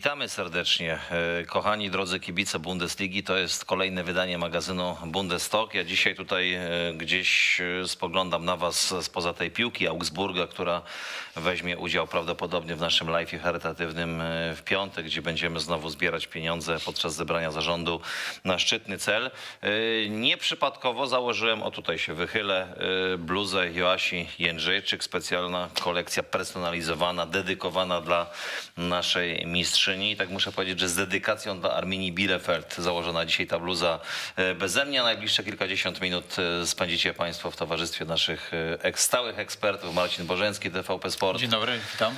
Witamy serdecznie. E, Kochani drodzy kibice Bundesligi, to jest kolejne wydanie magazynu Bundestalk. Ja dzisiaj tutaj e, gdzieś e, spoglądam na Was spoza tej piłki Augsburga, która weźmie udział prawdopodobnie w naszym live charytatywnym w piątek, gdzie będziemy znowu zbierać pieniądze podczas zebrania zarządu na szczytny cel. Nieprzypadkowo założyłem, o tutaj się wychylę, bluzę Joasi Jędrzejczyk, specjalna kolekcja personalizowana, dedykowana dla naszej mistrzyni. I tak muszę powiedzieć, że z dedykacją dla Arminii Bielefeld założona dzisiaj ta bluza e, beze mnie. Najbliższe kilkadziesiąt minut e, spędzicie Państwo w towarzystwie naszych e, stałych ekspertów. Marcin Bożeński, TVP Sport, Dzień dobry, witam.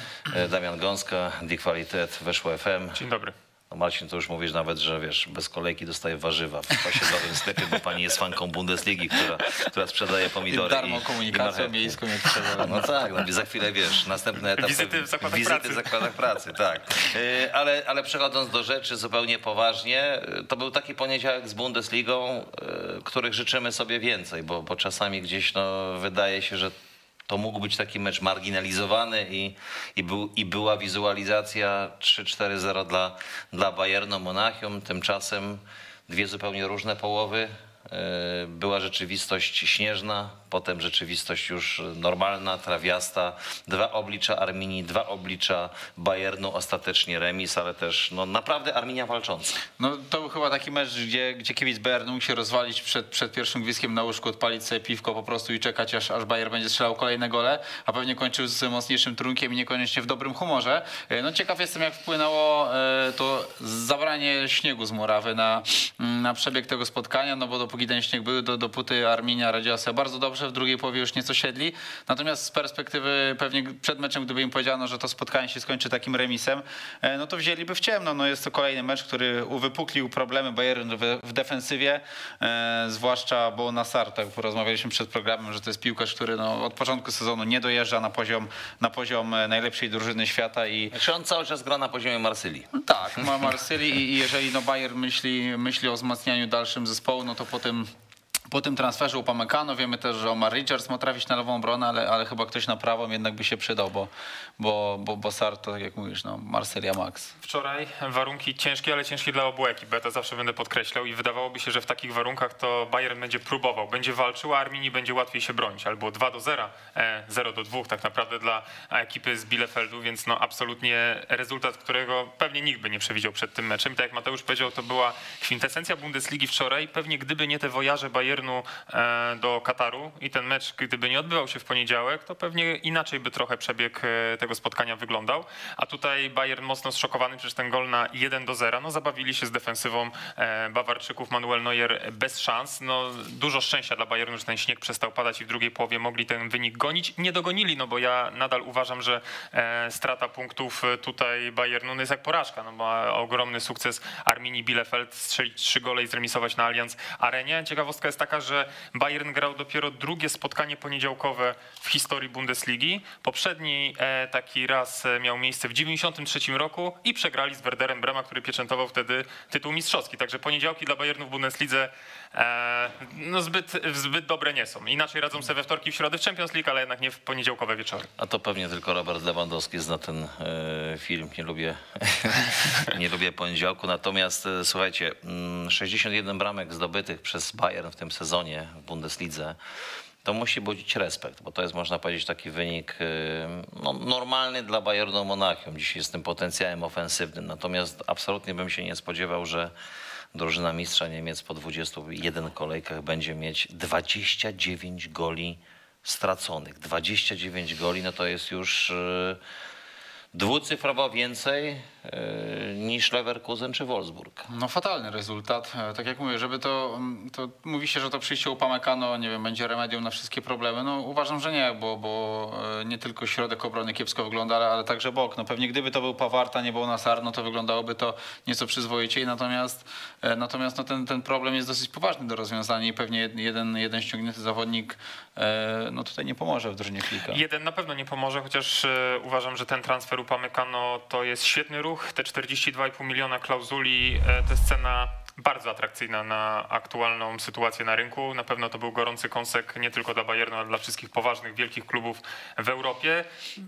Damian Gąska, Die Qualität, Weszło FM. Dzień dobry. No Marcin, to już mówisz nawet, że wiesz, bez kolejki dostaje warzywa w osiedlowym sklepie, bo pani jest fanką Bundesligi, która, która sprzedaje pomidory. Darmo i- komunikacją miejską, jak trzeba. No tak, no, za chwilę wiesz, następny etap. Wizyty w zakładach wizyty pracy. w zakładach pracy, tak. Yy, Ale, ale przechodząc do rzeczy zupełnie poważnie, yy, to był taki poniedziałek z Bundesligą, yy, których życzymy sobie więcej, bo, bo czasami gdzieś no, wydaje się, że to mógł być taki mecz marginalizowany i, i, był, i była wizualizacja 3-4-0 dla, dla Bayernu Monachium. Tymczasem dwie zupełnie różne połowy. Yy, Była rzeczywistość śnieżna, potem rzeczywistość już normalna, trawiasta. Dwa oblicza Arminii, dwa oblicza Bayernu, ostatecznie remis, ale też no, naprawdę Arminia walcząca. No to był chyba taki mecz, gdzie, gdzie kibic Bayernu się rozwalić przed, przed pierwszym gwizdkiem na łóżku, odpalić sobie piwko po prostu i czekać, aż, aż będzie strzelał kolejne gole, a pewnie kończył z mocniejszym trunkiem i niekoniecznie w dobrym humorze. E, No ciekaw jestem, jak wpłynęło e, to zabranie śniegu z murawy na, na przebieg tego spotkania, no bo dopóki ten śnieg był, do, dopóty Arminia radziła sobie bardzo dobrze, w drugiej połowie już nieco siedli. Natomiast z perspektywy pewnie przed meczem, gdyby im powiedziano, że to spotkanie się skończy takim remisem, e, no to wzięliby w ciemno. No jest to kolejny mecz, który uwypuklił problemy Bayernu w, defensywie, e, zwłaszcza bo Nassar, tak porozmawialiśmy przed programem, że to jest piłkarz, który no, od początku sezonu nie dojeżdża na poziom, na poziom e, najlepszej drużyny świata i Znaczy on cały czas gra na poziomie Marsylii. tak, ma Marsylii i i jeżeli no Bayern myśli, myśli o wzmacnianiu dalszym zespołu, no to po tym, po tym transferze Upamecano wiemy też, że Omar Richards ma trafić na lewą obronę, ale, ale chyba ktoś na prawą jednak by się przydał, bo, bo, bo, bo Sar to, tak jak mówisz, no Marsylia Max. Wczoraj warunki ciężkie, ale ciężkie dla obu ekip, ja to zawsze będę podkreślał i wydawałoby się, że w takich warunkach to Bayern będzie próbował, będzie walczył, a Arminii będzie łatwiej się bronić. Albo 2 do 0, e, 0 do 2 tak naprawdę dla ekipy z Bielefeldu, więc no absolutnie rezultat, którego pewnie nikt by nie przewidział przed tym meczem. I tak jak Mateusz powiedział, to była kwintesencja Bundesligi wczoraj. Pewnie gdyby nie te wojaże Bayernu e, do Kataru i ten mecz, gdyby nie odbywał się w poniedziałek, to pewnie inaczej by trochę przebieg e, tego spotkania wyglądał. A tutaj Bayern mocno zszokowany, przecież ten gol na 1 do 0. No zabawili się z defensywą e, Bawarczyków. Manuel Neuer bez szans. No dużo szczęścia dla Bayernu, że ten śnieg przestał padać i w drugiej połowie mogli ten wynik gonić. Nie dogonili, no bo ja nadal uważam, że e, strata punktów e, tutaj Bayernu no jest jak porażka, no ma ogromny sukces Arminii Bielefeld strzelić trzy gole i zremisować na Allianz Arenie. Ciekawostka jest taka, że Bayern grał dopiero drugie spotkanie poniedziałkowe w historii Bundesligi. Poprzedni taki raz e, miał miejsce w 93 roku i przegrali z Werderem Brema, który pieczętował wtedy tytuł mistrzowski. Także poniedziałki dla Bayernu w Bundeslidze e, no zbyt, zbyt dobre nie są. Inaczej radzą sobie we wtorki w środę w Champions League, ale jednak nie w poniedziałkowe wieczory. A to pewnie tylko Robert Lewandowski zna ten e, film. Nie lubię, nie lubię poniedziałku. Natomiast słuchajcie, mm, 61 bramek zdobytych przez Bayern w tym sezonie w Bundeslidze. To musi budzić respekt, bo to jest, można powiedzieć, taki wynik e, no, normalny dla Bayernu Monachium. Dzisiaj z tym potencjałem ofensywnym. Natomiast absolutnie bym się nie spodziewał, że drużyna mistrza Niemiec po 21 kolejkach będzie mieć 29 goli straconych. 29 goli, no to jest już e, dwucyfrowo więcej niż Leverkusen czy Wolfsburg. No fatalny rezultat. E, Tak jak mówię, żeby to, to mówi się, że to przyjście Upamecano, nie wiem, będzie remedium na wszystkie problemy. No uważam, że nie, bo, bo e, nie tylko środek obrony kiepsko wygląda, ale, ale także bok. No pewnie gdyby to był Pawarta, nie był Nasar, no to wyglądałoby to nieco przyzwoiciej. Natomiast, e, natomiast no ten, ten problem jest dosyć poważny do rozwiązania i pewnie jed- jeden, jeden ściągnięty zawodnik e, no tutaj nie pomoże w drużynie Klika. Jeden na pewno nie pomoże, chociaż e, uważam, że ten transfer Upamecano to jest świetny ruch. Te 42,5 miliona klauzuli e, to jest cena bardzo atrakcyjna na aktualną sytuację na rynku. Na pewno to był gorący kąsek nie tylko dla Bayernu, ale dla wszystkich poważnych, wielkich klubów w Europie.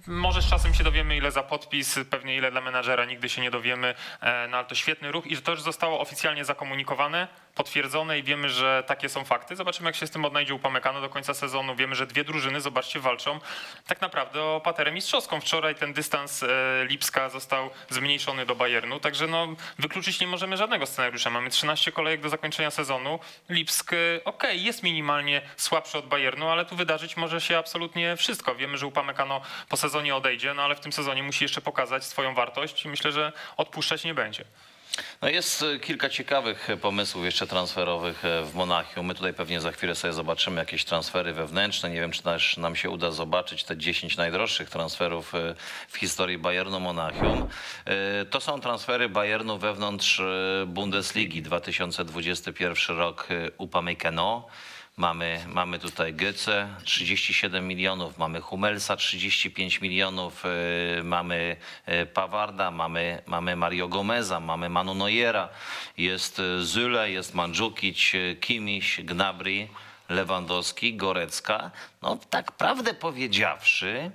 Może z czasem się dowiemy, ile za podpis, pewnie ile dla menadżera, nigdy się nie dowiemy, e, no ale to świetny ruch i to już zostało oficjalnie zakomunikowane, potwierdzone i wiemy, że takie są fakty. Zobaczymy, jak się z tym odnajdzie Upamecano do końca sezonu. Wiemy, że dwie drużyny, zobaczcie, walczą tak naprawdę o paterę mistrzowską. Wczoraj ten dystans e, Lipska został zmniejszony do Bayernu, także no, wykluczyć nie możemy żadnego scenariusza. Mamy 13 kolejek do zakończenia sezonu. Lipsk, e, okej, jest minimalnie słabszy od Bayernu, ale tu wydarzyć może się absolutnie wszystko. Wiemy, że Upamecano po sezonie odejdzie, no ale w tym sezonie musi jeszcze pokazać swoją wartość i myślę, że odpuszczać nie będzie. No jest e, kilka ciekawych e, pomysłów jeszcze transferowych e, w Monachium. My tutaj pewnie za chwilę sobie zobaczymy jakieś transfery wewnętrzne. Nie wiem, czy też nam się uda zobaczyć te 10 najdroższych transferów w historii Bayernu Monachium. To są transfery Bayernu wewnątrz Bundesligi. 2021 rok Upamecano. Mamy, mamy tutaj Götze 37 milionów, mamy Humelsa 35 milionów, e, mamy e, Pawarda, mamy, mamy Mario Gomeza, mamy Manu Neuera, jest e, Zyle, jest Mandzukic, Kimiś, Gnabry, Lewandowski, Gorecka. No tak prawdę powiedziawszy,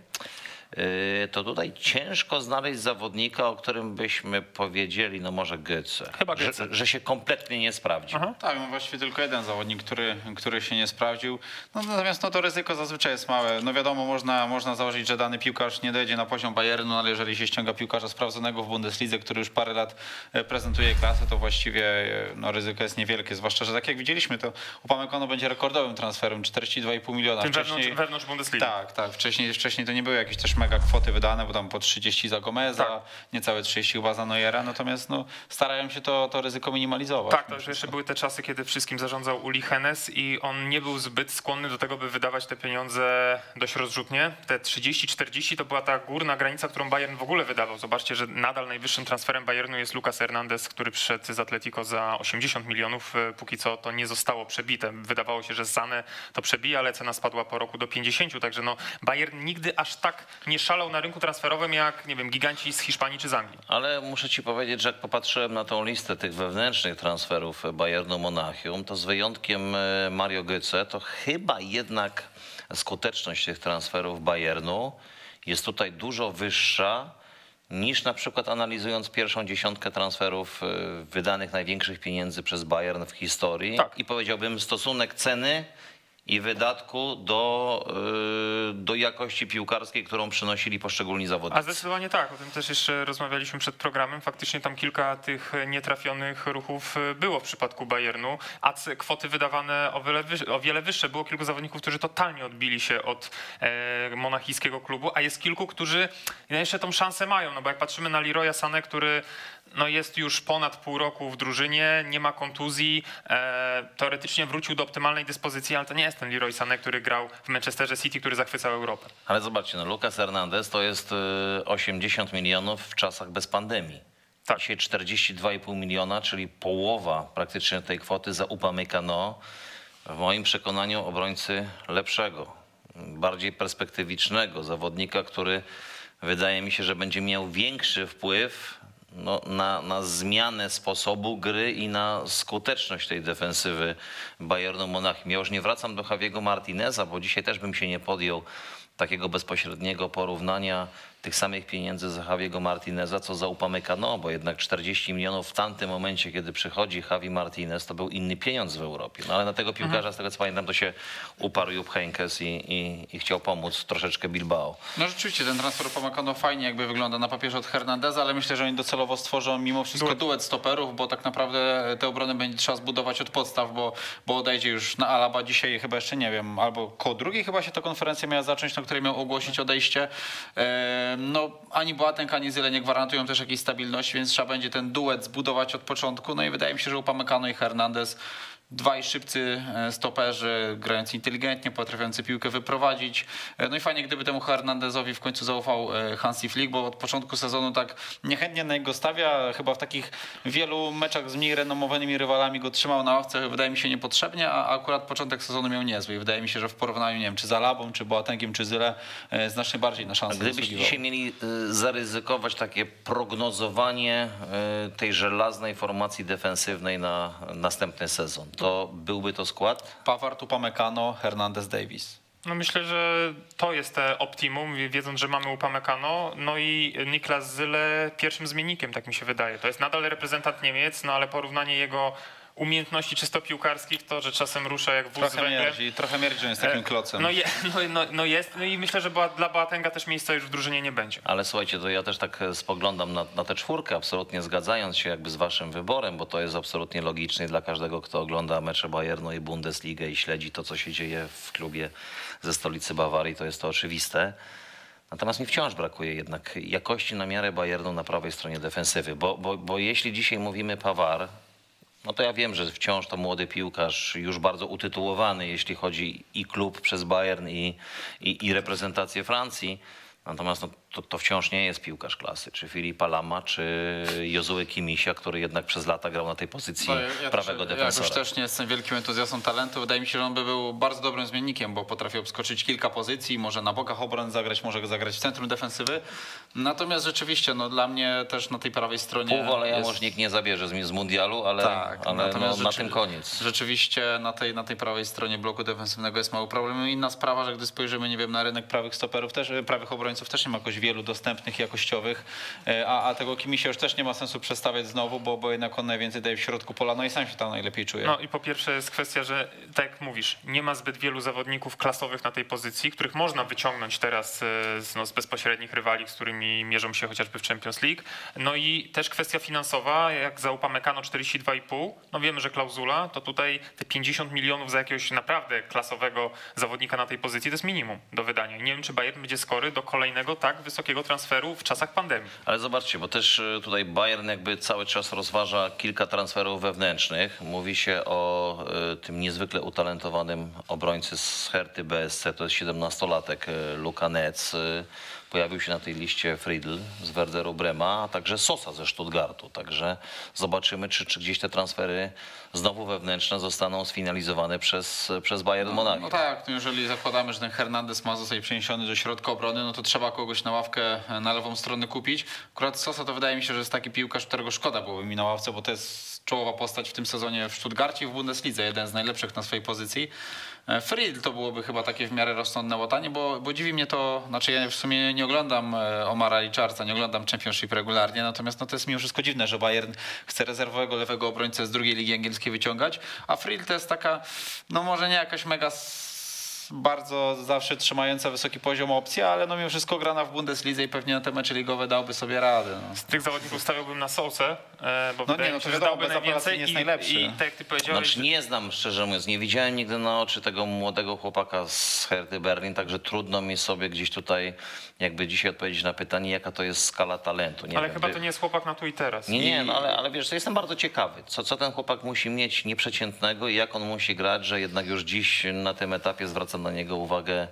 to tutaj ciężko znaleźć zawodnika, o którym byśmy powiedzieli, no może Götze, Chyba że, Götze. że się kompletnie nie sprawdzi. Aha. Tak, no właściwie tylko jeden zawodnik, który, który się nie sprawdził. No, natomiast no, to ryzyko zazwyczaj jest małe. No wiadomo, można, można założyć, że dany piłkarz nie dojdzie na poziom Bayernu, ale jeżeli się ściąga piłkarza sprawdzonego w Bundeslidze, który już parę lat e, prezentuje klasę, to właściwie e, no, ryzyko jest niewielkie. Zwłaszcza, że tak jak widzieliśmy, to Upamecano będzie rekordowym transferem, 42,5 miliona. Tym Wcześniej- wewnątrz, wewnątrz Bundesligi. tak, tak. Wcześniej, wcześniej to nie były jakieś też mega kwoty wydane, bo tam po 30 za Gomeza, Tak. niecałe 30 chyba za Neuera, natomiast no, starają się to, to ryzyko minimalizować. Tak, to jeszcze były te czasy, kiedy wszystkim zarządzał Uli Hennes i on nie był zbyt skłonny do tego, by wydawać te pieniądze dość rozrzutnie. Te 30-40 to była ta górna granica, którą Bayern w ogóle wydawał. Zobaczcie, że nadal najwyższym transferem Bayernu jest Lucas Hernandez, który przyszedł z Atletico za 80 milionów. Póki co to nie zostało przebite. Wydawało się, że Zane to przebije, ale cena spadła po roku do 50, także no Bayern nigdy aż tak nie szalał na rynku transferowym jak, nie wiem, giganci z Hiszpanii czy z Anglii. Ale muszę ci powiedzieć, że jak popatrzyłem na tą listę tych wewnętrznych transferów Bayernu Monachium, to z wyjątkiem e, Mario Götze, to chyba jednak skuteczność tych transferów Bayernu jest tutaj dużo wyższa niż na przykład analizując pierwszą dziesiątkę transferów e, wydanych największych pieniędzy przez Bayern w historii. Tak. I powiedziałbym stosunek ceny i wydatku do, e, do jakości piłkarskiej, którą przynosili poszczególni zawodnicy. A zdecydowanie tak, o tym też jeszcze rozmawialiśmy przed programem. Faktycznie tam kilka tych nietrafionych ruchów e, było w przypadku Bayernu, a kwoty wydawane o wiele, wyższe, o wiele wyższe. Było kilku zawodników, którzy totalnie odbili się od e, monachijskiego klubu, a jest kilku, którzy jeszcze tą szansę mają. No bo jak patrzymy na Leroya Sané, który no jest już ponad pół roku w drużynie, nie ma kontuzji, e, teoretycznie wrócił do optymalnej dyspozycji, ale to nie jest ten Leroy Sané, który grał w Manchesterze City, który zachwycał Europę. Ale zobaczcie, no Lucas Hernandez to jest y, 80 milionów w czasach bez pandemii. Tak. Dzisiaj 42,5 miliona, czyli połowa praktycznie tej kwoty za Upamecano. W moim przekonaniu obrońcy lepszego, bardziej perspektywicznego zawodnika, który wydaje mi się, że będzie miał większy wpływ no, na, na zmianę sposobu gry i na skuteczność tej defensywy Bayernu Monachium. Ja już nie wracam do Javiego Martineza, bo dzisiaj też bym się nie podjął takiego bezpośredniego porównania tych samych pieniędzy za Javiego Martineza, co za Upamecano, bo jednak 40 milionów w tamtym momencie, kiedy przychodzi Javi Martinez, to był inny pieniądz w Europie. No ale na tego piłkarza, z tego co pamiętam, to się uparł Jupp Heynckes i, i, i chciał pomóc troszeczkę Bilbao. No rzeczywiście ten transfer Upamecano fajnie jakby wygląda na papierze od Hernandeza, ale myślę, że oni docelowo stworzą mimo wszystko Duet. stoperów, bo tak naprawdę te obrony będzie trzeba zbudować od podstaw, bo, bo odejdzie już na Alaba dzisiaj chyba jeszcze nie wiem, albo koło drugiej chyba się ta konferencja miała zacząć, na której miał ogłosić odejście. No ani Boateng, ani Zyle nie gwarantują też jakiejś stabilności, więc trzeba będzie ten duet zbudować od początku. No i wydaje mi się, że Upamecano i Hernandez Dwaj szybcy e, stoperzy, grający inteligentnie, potrafiący piłkę wyprowadzić. E, No i fajnie, gdyby temu Hernandezowi w końcu zaufał e, Hansi Flick, bo od początku sezonu tak niechętnie na niego stawia. Chyba w takich wielu meczach z mniej renomowanymi rywalami go trzymał na ławce, wydaje mi się niepotrzebnie, a akurat początek sezonu miał niezły. I wydaje mi się, że w porównaniu, nie wiem, czy z Alabą, czy Boatengiem, czy Zyle, znacznie bardziej na szansę gdybyście dzisiaj mieli zaryzykować takie prognozowanie tej żelaznej formacji defensywnej na następny sezon, to byłby to skład? Pawar, Upamecano, Hernandez, Davis. No myślę, że to jest te optimum, wiedząc, że mamy Upamecano, no i Niklas Zyle pierwszym zmiennikiem, tak mi się wydaje. To jest nadal reprezentant Niemiec, no ale porównanie jego umiejętności czysto piłkarskich, to, że czasem rusza jak wóz z Trochę węglem. mierdzi, trochę mierdzi, że jest takim E, klocem. No, je, no, no, no jest, no i myślę, że dla Boatenga też miejsca już w drużynie nie będzie. Ale słuchajcie, to ja też tak e, spoglądam na, na tę czwórkę, absolutnie zgadzając się jakby z waszym wyborem, bo to jest absolutnie logiczne dla każdego, kto ogląda mecze Bayernu i Bundesligę i śledzi to, co się dzieje w klubie ze stolicy Bawarii, to jest to oczywiste. Natomiast mi wciąż brakuje jednak jakości na miarę Bayernu na prawej stronie defensywy, bo, bo, bo jeśli dzisiaj mówimy Pawar, no to ja wiem, że wciąż to młody piłkarz, już bardzo utytułowany, jeśli chodzi i klub przez Bayern, i, i, i reprezentację Francji. Natomiast no, to, to wciąż nie jest piłkarz klasy. Czy Filipa Lama, czy Jozue Kimisia, który jednak przez lata grał na tej pozycji No, ja- ja prawego też, defensora. Ja już też nie jestem wielkim entuzjastą talentu. Wydaje mi się, że on by był bardzo dobrym zmiennikiem, bo potrafi obskoczyć kilka pozycji, może na bokach obron zagrać, może zagrać w centrum defensywy. Natomiast rzeczywiście, no dla mnie też na tej prawej stronie Pół woleja jest... może nikt nie zabierze z, z mundialu, ale, Tak, ale no, na tym koniec. Rzeczywiście na tej, na tej prawej stronie bloku defensywnego jest mały problem. Inna sprawa, że gdy spojrzymy, nie wiem, na rynek prawych stoperów, też, prawych obrońców też nie ma jakoś wielu dostępnych, jakościowych, E, a, a tego Kimisia już też nie ma sensu przestawiać znowu, bo, bo jednak on najwięcej daje w środku pola, no i sam się tam najlepiej czuje. No i po pierwsze jest kwestia, że tak jak mówisz, nie ma zbyt wielu zawodników klasowych na tej pozycji, których można wyciągnąć teraz e, z, no, z bezpośrednich rywali, z którymi mierzą się chociażby w Champions League. No i też kwestia finansowa, jak za Upamecano 42,5, no wiemy, że klauzula, to tutaj te 50 milionów za jakiegoś naprawdę klasowego zawodnika na tej pozycji to jest minimum do wydania. Nie wiem, czy Bayern będzie skory do kolejnego tak wysokiego transferu w czasach pandemii. Ale zobaczcie, bo też e, tutaj Bayern jakby cały czas rozważa kilka transferów wewnętrznych. Mówi się o e, tym niezwykle utalentowanym obrońcy z Herty BSC, to jest 17-latek e, Luka Netz. E, Pojawił się na tej liście Friedl z Werderu Brema, a także Sosa ze Stuttgartu. Także zobaczymy, czy, czy gdzieś te transfery znowu wewnętrzne zostaną sfinalizowane przez, przez Bayern Monachium. No tak, no jeżeli zakładamy, że ten Hernandez ma zostać przeniesiony do środka obrony, no to trzeba kogoś na ławkę na lewą stronę kupić. Akurat Sosa to wydaje mi się, że jest taki piłkarz, którego szkoda byłoby mi na ławce, bo to jest czołowa postać w tym sezonie w Stuttgarcie i w Bundeslidze, jeden z najlepszych na swojej pozycji. E, Friedl to byłoby chyba takie w miarę rozsądne łatanie, bo, bo dziwi mnie to, znaczy ja w sumie nie oglądam e, Omara Richardsa, nie oglądam Championship regularnie, natomiast no to jest mimo wszystko dziwne, że Bayern chce rezerwowego lewego obrońcę z drugiej ligi angielskiej wyciągać, a Friedl to jest taka, no może nie jakaś mega bardzo zawsze trzymająca wysoki poziom opcja, ale no mimo wszystko grana w Bundeslidze i pewnie na te mecze ligowe dałby sobie radę. No. Z tych zawodników stawiałbym na Sousę, bo No wydaje nie, no mi to się, że wiadomo, bez najwięcej nie jest i, najlepszy. i tak jak ty powiedziałeś, Znaczy nie znam, szczerze mówiąc, nie widziałem nigdy na oczy tego młodego chłopaka z Herty Berlin, także trudno mi sobie gdzieś tutaj jakby dzisiaj odpowiedzieć na pytanie, jaka to jest skala talentu. Nie ale wiem, chyba to nie jest chłopak na tu i teraz. Nie, nie, I- no ale, ale wiesz, to jestem bardzo ciekawy, co, co ten chłopak musi mieć nieprzeciętnego i jak on musi grać, że jednak już dziś na tym etapie zwraca na niego uwagę e,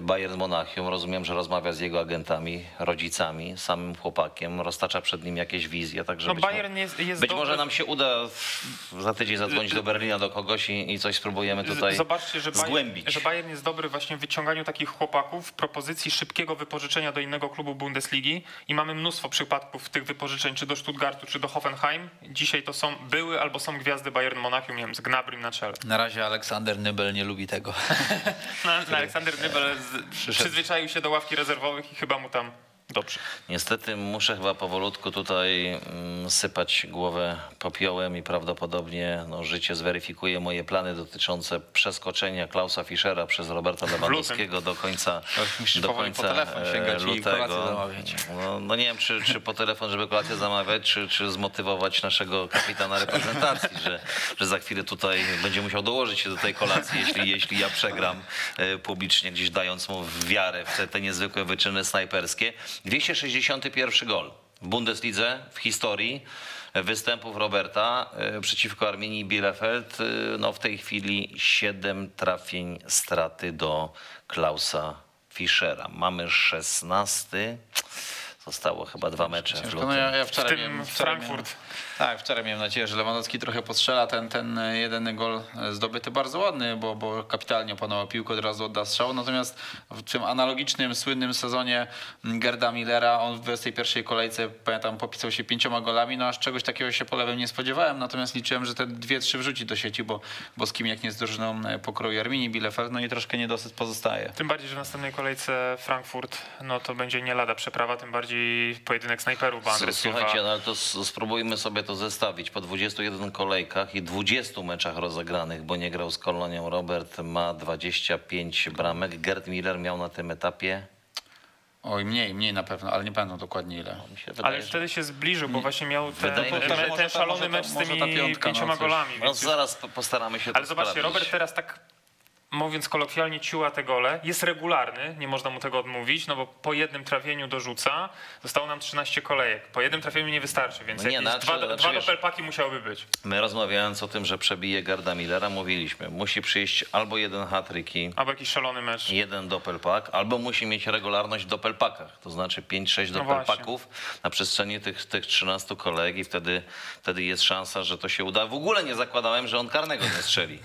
Bayern Monachium. Rozumiem, że rozmawia z jego agentami, rodzicami, samym chłopakiem, roztacza przed nim jakieś wizje, także No być, mo- Bayern jest, jest być może nam się uda za tydzień zadzwonić do Berlina do kogoś i, i coś spróbujemy tutaj Zobaczcie, że Bayern, zgłębić. że Bayern jest dobry właśnie w wyciąganiu takich chłopaków w propozycji szybkiego wypożyczenia do innego klubu Bundesligi i mamy mnóstwo przypadków tych wypożyczeń, czy do Stuttgartu, czy do Hoffenheim. Dzisiaj to są były albo są gwiazdy Bayern Monachium, nie wiem, z Gnabrym na czele. Na razie Aleksander Nybel nie lubi tego. No, no, Aleksander Z, przyzwyczaił się do ławki rezerwowych i chyba mu tam dobrze. Niestety muszę chyba powolutku tutaj mm, sypać głowę popiołem i prawdopodobnie no, życie zweryfikuje moje plany dotyczące przeskoczenia Klausa Fischera przez Roberta Lewandowskiego do końca, do powoli po końca telefon e, sięgać lutego. No, no nie wiem, czy, czy po telefon, żeby kolację zamawiać, czy, czy zmotywować naszego kapitana reprezentacji, że, że za chwilę tutaj będzie musiał dołożyć się do tej kolacji, jeśli, jeśli ja przegram e, publicznie, gdzieś dając mu wiarę w te, te niezwykłe wyczyny snajperskie. 261 gol w Bundeslidze w historii. występów Roberta e, przeciwko Arminii Bielefeld. E, No w tej chwili 7 trafień straty do Klausa Fischera. Mamy 16. Zostało chyba dwa mecze w Ciężko. No ja, ja W wczoraj tym miałem, wczoraj Frankfurt. Miałem, tak, wczoraj miałem nadzieję, że Lewandowski trochę postrzela ten, ten jeden gol zdobyty bardzo ładny, bo, bo kapitalnie opanował piłkę, od razu odda strzał. Natomiast w tym analogicznym, słynnym sezonie Gerda Millera, on w 21 kolejce, pamiętam, popisał się pięcioma golami, no aż czegoś takiego się po lewym nie spodziewałem, natomiast liczyłem, że te dwie, trzy wrzuci do sieci, bo, bo z kim jak nie z drużyną e, pokroju Arminii Bielefeld, no i troszkę niedosyt pozostaje. Tym bardziej, że w następnej kolejce Frankfurt, no to będzie nie lada przeprawa, tym bardziej pojedynek snajperów, bo. Słuchajcie, no to spróbujmy sobie to zestawić. Po 21 kolejkach i 20 meczach rozegranych, bo nie grał z Kolonią, Robert ma 25 bramek. Gerd Miller miał na tym etapie, Oj, mniej, mniej na pewno, ale nie pamiętam dokładnie ile. Ale wydaje, już że... wtedy się zbliżył, bo właśnie miał ten, Wydaje ten, ten, szalony ta- mecz z tymi piątka, no pięcioma coś. golami. No zaraz po- postaramy się Ale to zobaczcie. Robert teraz tak mówiąc kolokwialnie ciła te gole, jest regularny, nie można mu tego odmówić, no bo po jednym trafieniu dorzuca, zostało nam 13 kolejek. Po jednym trafieniu nie wystarczy, więc No nie, jakieś no, dwa, znaczy- dwa znaczy, doppelpaki musiałyby być. My rozmawiając o tym, że przebije Garda Millera, mówiliśmy, musi przyjść albo jeden hat-tricki, Albo jakiś szalony mecz. jeden doppelpack, albo musi mieć regularność w doppelpackach, to znaczy 5-6 No doppelpacków na przestrzeni tych, tych 13 kolejek i wtedy, wtedy jest szansa, że to się uda. W ogóle nie zakładałem, że on karnego nie strzeli,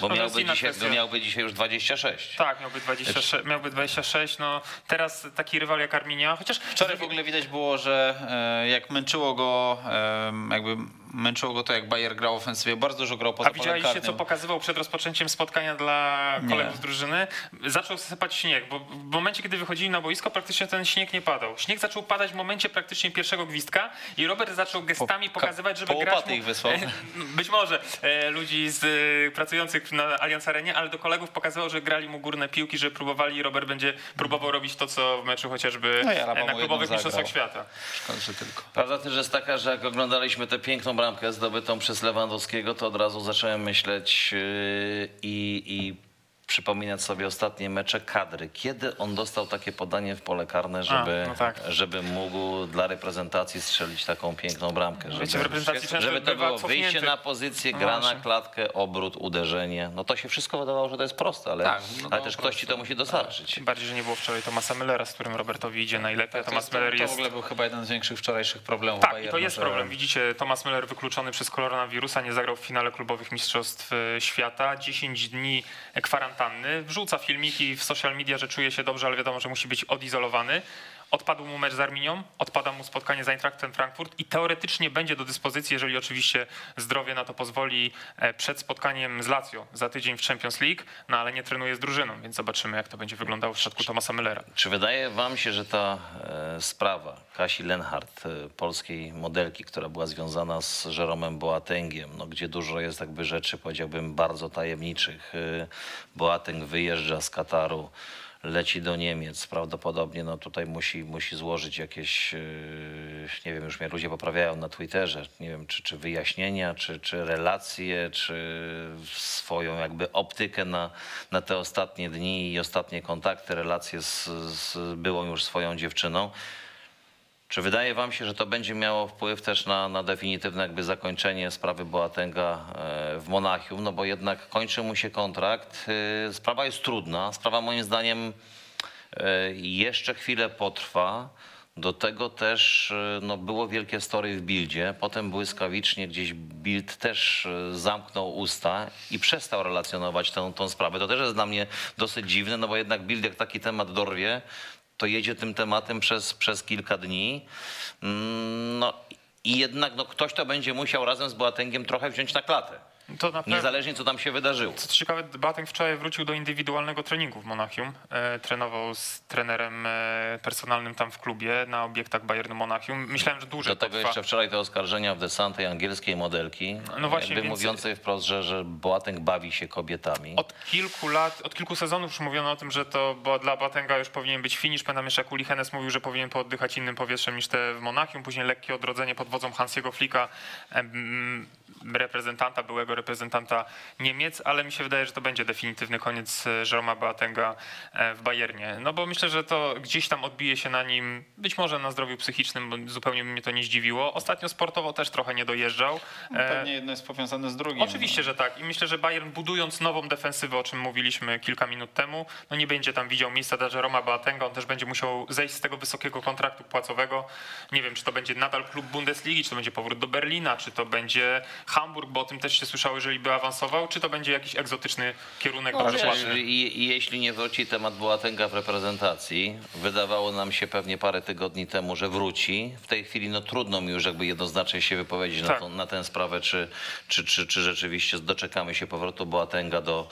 bo No jest miałby inna dzisiaj, bo miałby dzisiaj już 26. Tak, miałby 26, miałby 26, no teraz taki rywal jak Arminia, chociaż Wczoraj w ogóle widać było, że e, jak męczyło go, e, jakby męczyło go to, jak Bayer grał w ofensywie, bardzo dużo grał poza A widzieliście, co pokazywał przed rozpoczęciem spotkania dla kolegów Nie. z drużyny? Zaczął sypać śnieg, bo w momencie, kiedy wychodzili na boisko, praktycznie ten śnieg nie padał. Śnieg zaczął padać w momencie praktycznie pierwszego gwizdka i Robert zaczął gestami Po- pokazywać, żeby po grać mu, ich wysłał. Być może e, ludzi z, e, pracujących na Allianz Arenie, ale do kolegów pokazywał, że grali mu górne piłki, że próbowali i Robert będzie próbował robić to, co w meczu chociażby No Alaba e, na klubowych mistrzostwach świata. Szkoda, że tylko. Prawda też jest taka, że jak oglądaliśmy tę piękną bramkę zdobytą przez Lewandowskiego, to od razu zacząłem myśleć yy, i, i przypominać sobie ostatnie mecze kadry. Kiedy on dostał takie podanie w pole karne, żeby, no tak. żeby mógł dla reprezentacji strzelić taką piękną bramkę? Żeby, Wiecie, w reprezentacji często żeby to było wyjście cofnięty. na pozycję, No gra na klatkę, obrót, uderzenie. No to się wszystko wydawało, że to jest proste, ale, Tak, no ale to też ktoś ci to musi dostarczyć. Tym bardziej, że nie było wczoraj Tomasa Müllera, z którym Robertowi idzie najlepiej. a To, Tomas jest, to, w ogóle był chyba jeden z większych wczorajszych problemów Tak, i to jest że- problem. Widzicie, Thomas Müller wykluczony przez koronawirusa, nie zagrał w finale klubowych mistrzostw e, świata. 10 dni kwarantanny. Wrzuca filmiki w social media, że czuje się dobrze, ale wiadomo, że musi być odizolowany. Odpadł mu mecz z Arminią, odpada mu spotkanie z Eintrachtem Frankfurt i teoretycznie będzie do dyspozycji, jeżeli oczywiście zdrowie na to pozwoli, e, przed spotkaniem z Lazio za tydzień w Champions League, no ale nie trenuje z drużyną, więc zobaczymy, jak to będzie wyglądało w przypadku Thomasa Müllera. Czy wydaje wam się, że ta e, sprawa Kasi Lenhardt, e, polskiej modelki, która była związana z Jeromem Boatengiem, no, gdzie dużo jest jakby rzeczy, powiedziałbym, bardzo tajemniczych. Boateng wyjeżdża z Kataru, leci do Niemiec, prawdopodobnie no, tutaj musi, musi złożyć jakieś, e, nie wiem, już mnie ludzie poprawiają na Twitterze, nie wiem, czy, czy wyjaśnienia, czy, czy relacje, czy swoją jakby optykę na, na te ostatnie dni i ostatnie kontakty, relacje z, z byłą już swoją dziewczyną. Czy wydaje wam się, że to będzie miało wpływ też na, na definitywne jakby zakończenie sprawy Boatenga e, w Monachium? No bo jednak kończy mu się kontrakt. E, Sprawa jest trudna. Sprawa moim zdaniem e, jeszcze chwilę potrwa. Do tego też no, było wielkie story w Bildzie. Potem błyskawicznie gdzieś Bild też zamknął usta i przestał relacjonować tę, tą sprawę. To też jest dla mnie dosyć dziwne, no bo jednak Bild jak taki temat dorwie, to jedzie tym tematem przez, przez kilka dni. Mm, No i jednak no, ktoś to będzie musiał razem z Boatengiem trochę wziąć na klatę. Niezależnie co tam się wydarzyło. Co ciekawe, Boateng wczoraj wrócił do indywidualnego treningu w Monachium. E, trenował z trenerem e, personalnym tam w klubie na obiektach Bayernu Monachium. Myślałem, że dłużej Do tego potrwa. jeszcze wczoraj te oskarżenia w desantej angielskiej modelki, No właśnie, jakby więc- mówiącej wprost, że, że Boateng bawi się kobietami. Od kilku lat, od kilku sezonów już mówiono o tym, że to bo dla Boatenga już powinien być finish. Pamiętam jeszcze jak Uli Hennes mówił, że powinien pooddychać innym powietrzem niż te w Monachium. Później lekkie odrodzenie pod wodzą Hansiego Flicka em, reprezentanta, byłego reprezentanta Niemiec, ale mi się wydaje, że to będzie definitywny koniec e, Jeroma Boatenga e, w Bayernie. No bo myślę, że to gdzieś tam odbije się na nim, być może na zdrowiu psychicznym, bo zupełnie by mnie to nie zdziwiło. Ostatnio sportowo też trochę nie dojeżdżał. E, Pewnie jedno jest powiązane z drugim. Oczywiście, że tak. I myślę, że Bayern budując nową defensywę, o czym mówiliśmy kilka minut temu, no nie będzie tam widział miejsca dla Jeroma Boatenga. On też będzie musiał zejść z tego wysokiego kontraktu płacowego. Nie wiem, czy to będzie nadal klub Bundesligi, czy to będzie powrót do Berlina, czy to będzie Hamburg, bo o tym też się słyszało, jeżeli by awansował, czy to będzie jakiś egzotyczny kierunek No, i, jeśli nie wróci temat Boatenga w reprezentacji, wydawało nam się pewnie parę tygodni temu, że wróci. W tej chwili no trudno mi już jakby jednoznacznie się wypowiedzieć na, Tak. tą, na tę sprawę, czy, czy, czy, czy rzeczywiście doczekamy się powrotu Boatenga do,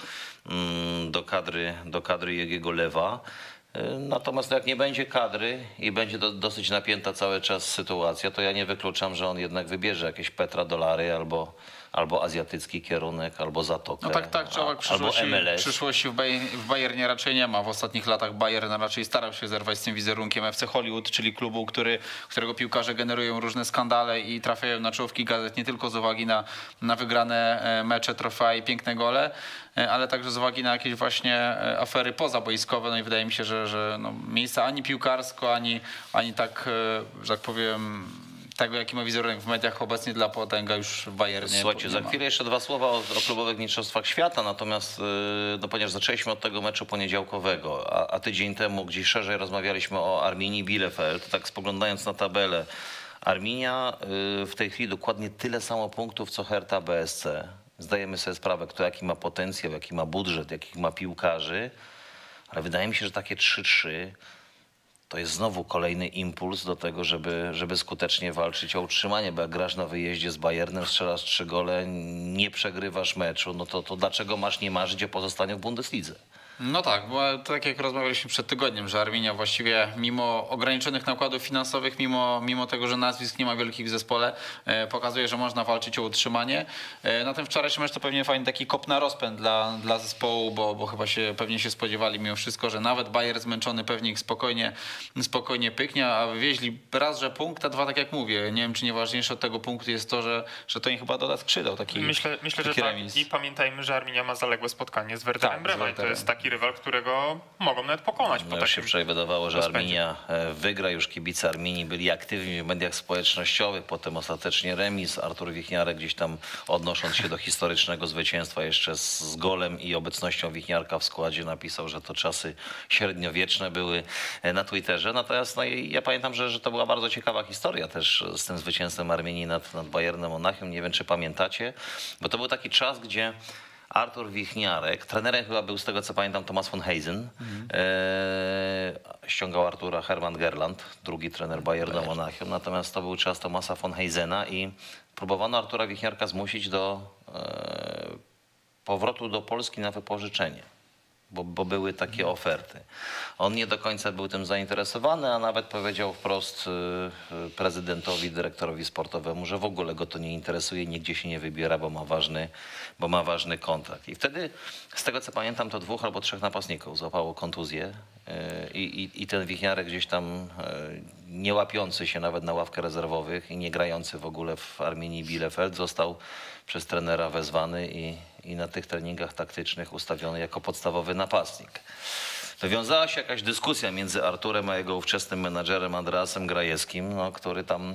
mm, do kadry, do kadry jego lewa. Y, Natomiast jak nie będzie kadry i będzie do, dosyć napięta cały czas sytuacja, to ja nie wykluczam, że on jednak wybierze jakieś Petra dolary albo, albo azjatycki kierunek, albo Zatokę, No tak, tak, albo przyszłości, przyszłości w, Baj- w Bayernie raczej nie ma. W ostatnich latach Bayern raczej starał się zerwać z tym wizerunkiem FC Hollywood, czyli klubu, który, którego piłkarze generują różne skandale i trafiają na czołówki gazet nie tylko z uwagi na, na wygrane e, mecze, trofea i piękne gole, e, ale także z uwagi na jakieś właśnie e, afery pozaboiskowe. No i wydaje mi się, że, że no, miejsca ani piłkarsko, ani, ani tak, że tak powiem, tego jaki ma wizerunek w mediach obecnie dla Potęga już w Bayernie Słuchajcie, za chwilę jeszcze dwa słowa o, o klubowych mistrzostwach świata, natomiast yy, no, ponieważ zaczęliśmy od tego meczu poniedziałkowego, a, a tydzień temu gdzieś szerzej rozmawialiśmy o Arminii Bielefeld, tak spoglądając na tabelę, Arminia yy, w tej chwili dokładnie tyle samo punktów co Hertha BSC. Zdajemy sobie sprawę, kto jaki ma potencjał, jaki ma budżet, jakich ma piłkarzy, ale wydaje mi się, że takie 3-3 to jest znowu kolejny impuls do tego, żeby, żeby skutecznie walczyć o utrzymanie, bo jak grasz na wyjeździe z Bayernem, strzelasz trzy gole, nie przegrywasz meczu, no to, to dlaczego masz nie marzyć o pozostaniu w Bundeslidze? No tak, bo tak jak rozmawialiśmy przed tygodniem, że Arminia właściwie mimo ograniczonych nakładów finansowych, mimo, mimo tego, że nazwisk nie ma wielkich w zespole, e, pokazuje, że można walczyć o utrzymanie. E, na ten wczorajszy mecz to pewnie fajny taki kop na rozpęd dla, dla zespołu, bo, bo chyba się pewnie się spodziewali mimo wszystko, że nawet Bayer zmęczony pewnie ich spokojnie, spokojnie pyknie, a wywieźli raz, że punkt, a dwa, tak jak mówię, nie wiem czy nieważniejsze od tego punktu jest to, że, że to im chyba doda skrzydeł taki Myślę, myślę że taki tak. remis. I pamiętajmy, że Arminia ma zaległe spotkanie z Werderem Tak, i to jest taki rywal, którego mogą nawet pokonać po No już się wczoraj wydawało, że rozpędzie. Arminia e, wygra, już kibice Arminii byli aktywni w mediach społecznościowych, potem ostatecznie remis, Artur Wichniarek gdzieś tam odnosząc się do historycznego zwycięstwa jeszcze z, z golem i obecnością Wichniarka w składzie napisał, że to czasy średniowieczne były e, na Twitterze. Natomiast no, ja pamiętam, że, że to była bardzo ciekawa historia też z tym zwycięstwem Armenii nad, nad Bayernem Monachium. Nie wiem, czy pamiętacie, bo to był taki czas, gdzie Artur Wichniarek, trenerem chyba był z tego co pamiętam Thomas von Heisen, e, ściągał Artura Hermann Gerland, drugi trener Bayernu Monachium, natomiast to był czas Thomasa von Heisena i próbowano Artura Wichniarka zmusić do e, powrotu do Polski na wypożyczenie. Bo, bo były takie oferty. On nie do końca był tym zainteresowany, a nawet powiedział wprost y, y, prezydentowi, dyrektorowi sportowemu, że w ogóle go to nie interesuje, nigdzie się nie wybiera, bo ma ważny, bo ma ważny kontrakt. I wtedy, z tego co pamiętam, to dwóch albo trzech napastników złapało kontuzję y, i, i, i ten Wichniarek gdzieś tam nie łapiący się nawet na ławkę rezerwowych i nie grający w ogóle w Arminii Bielefeld został przez trenera wezwany i, i na tych treningach taktycznych ustawiony jako podstawowy napastnik. Wywiązała się jakaś dyskusja między Arturem a jego ówczesnym menadżerem Andreasem Grajewskim, no, który tam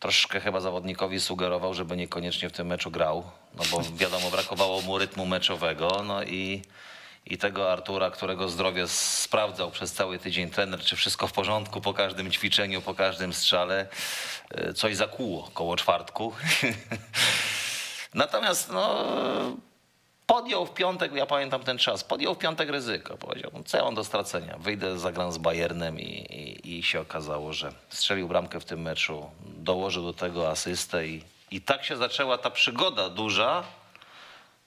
troszkę chyba zawodnikowi sugerował, żeby niekoniecznie w tym meczu grał, no bo wiadomo, brakowało mu rytmu meczowego, no i, i tego Artura, którego zdrowie sprawdzał przez cały tydzień trener, czy wszystko w porządku po każdym ćwiczeniu, po każdym strzale, y, coś zakuło koło czwartku. Natomiast no, podjął w piątek, ja pamiętam ten czas, podjął w piątek ryzyko. Powiedział, no, co ja mam do stracenia? Wyjdę, zagram z Bayernem i, i, i się okazało, że strzelił bramkę w tym meczu, dołożył do tego asystę i, i tak się zaczęła ta przygoda duża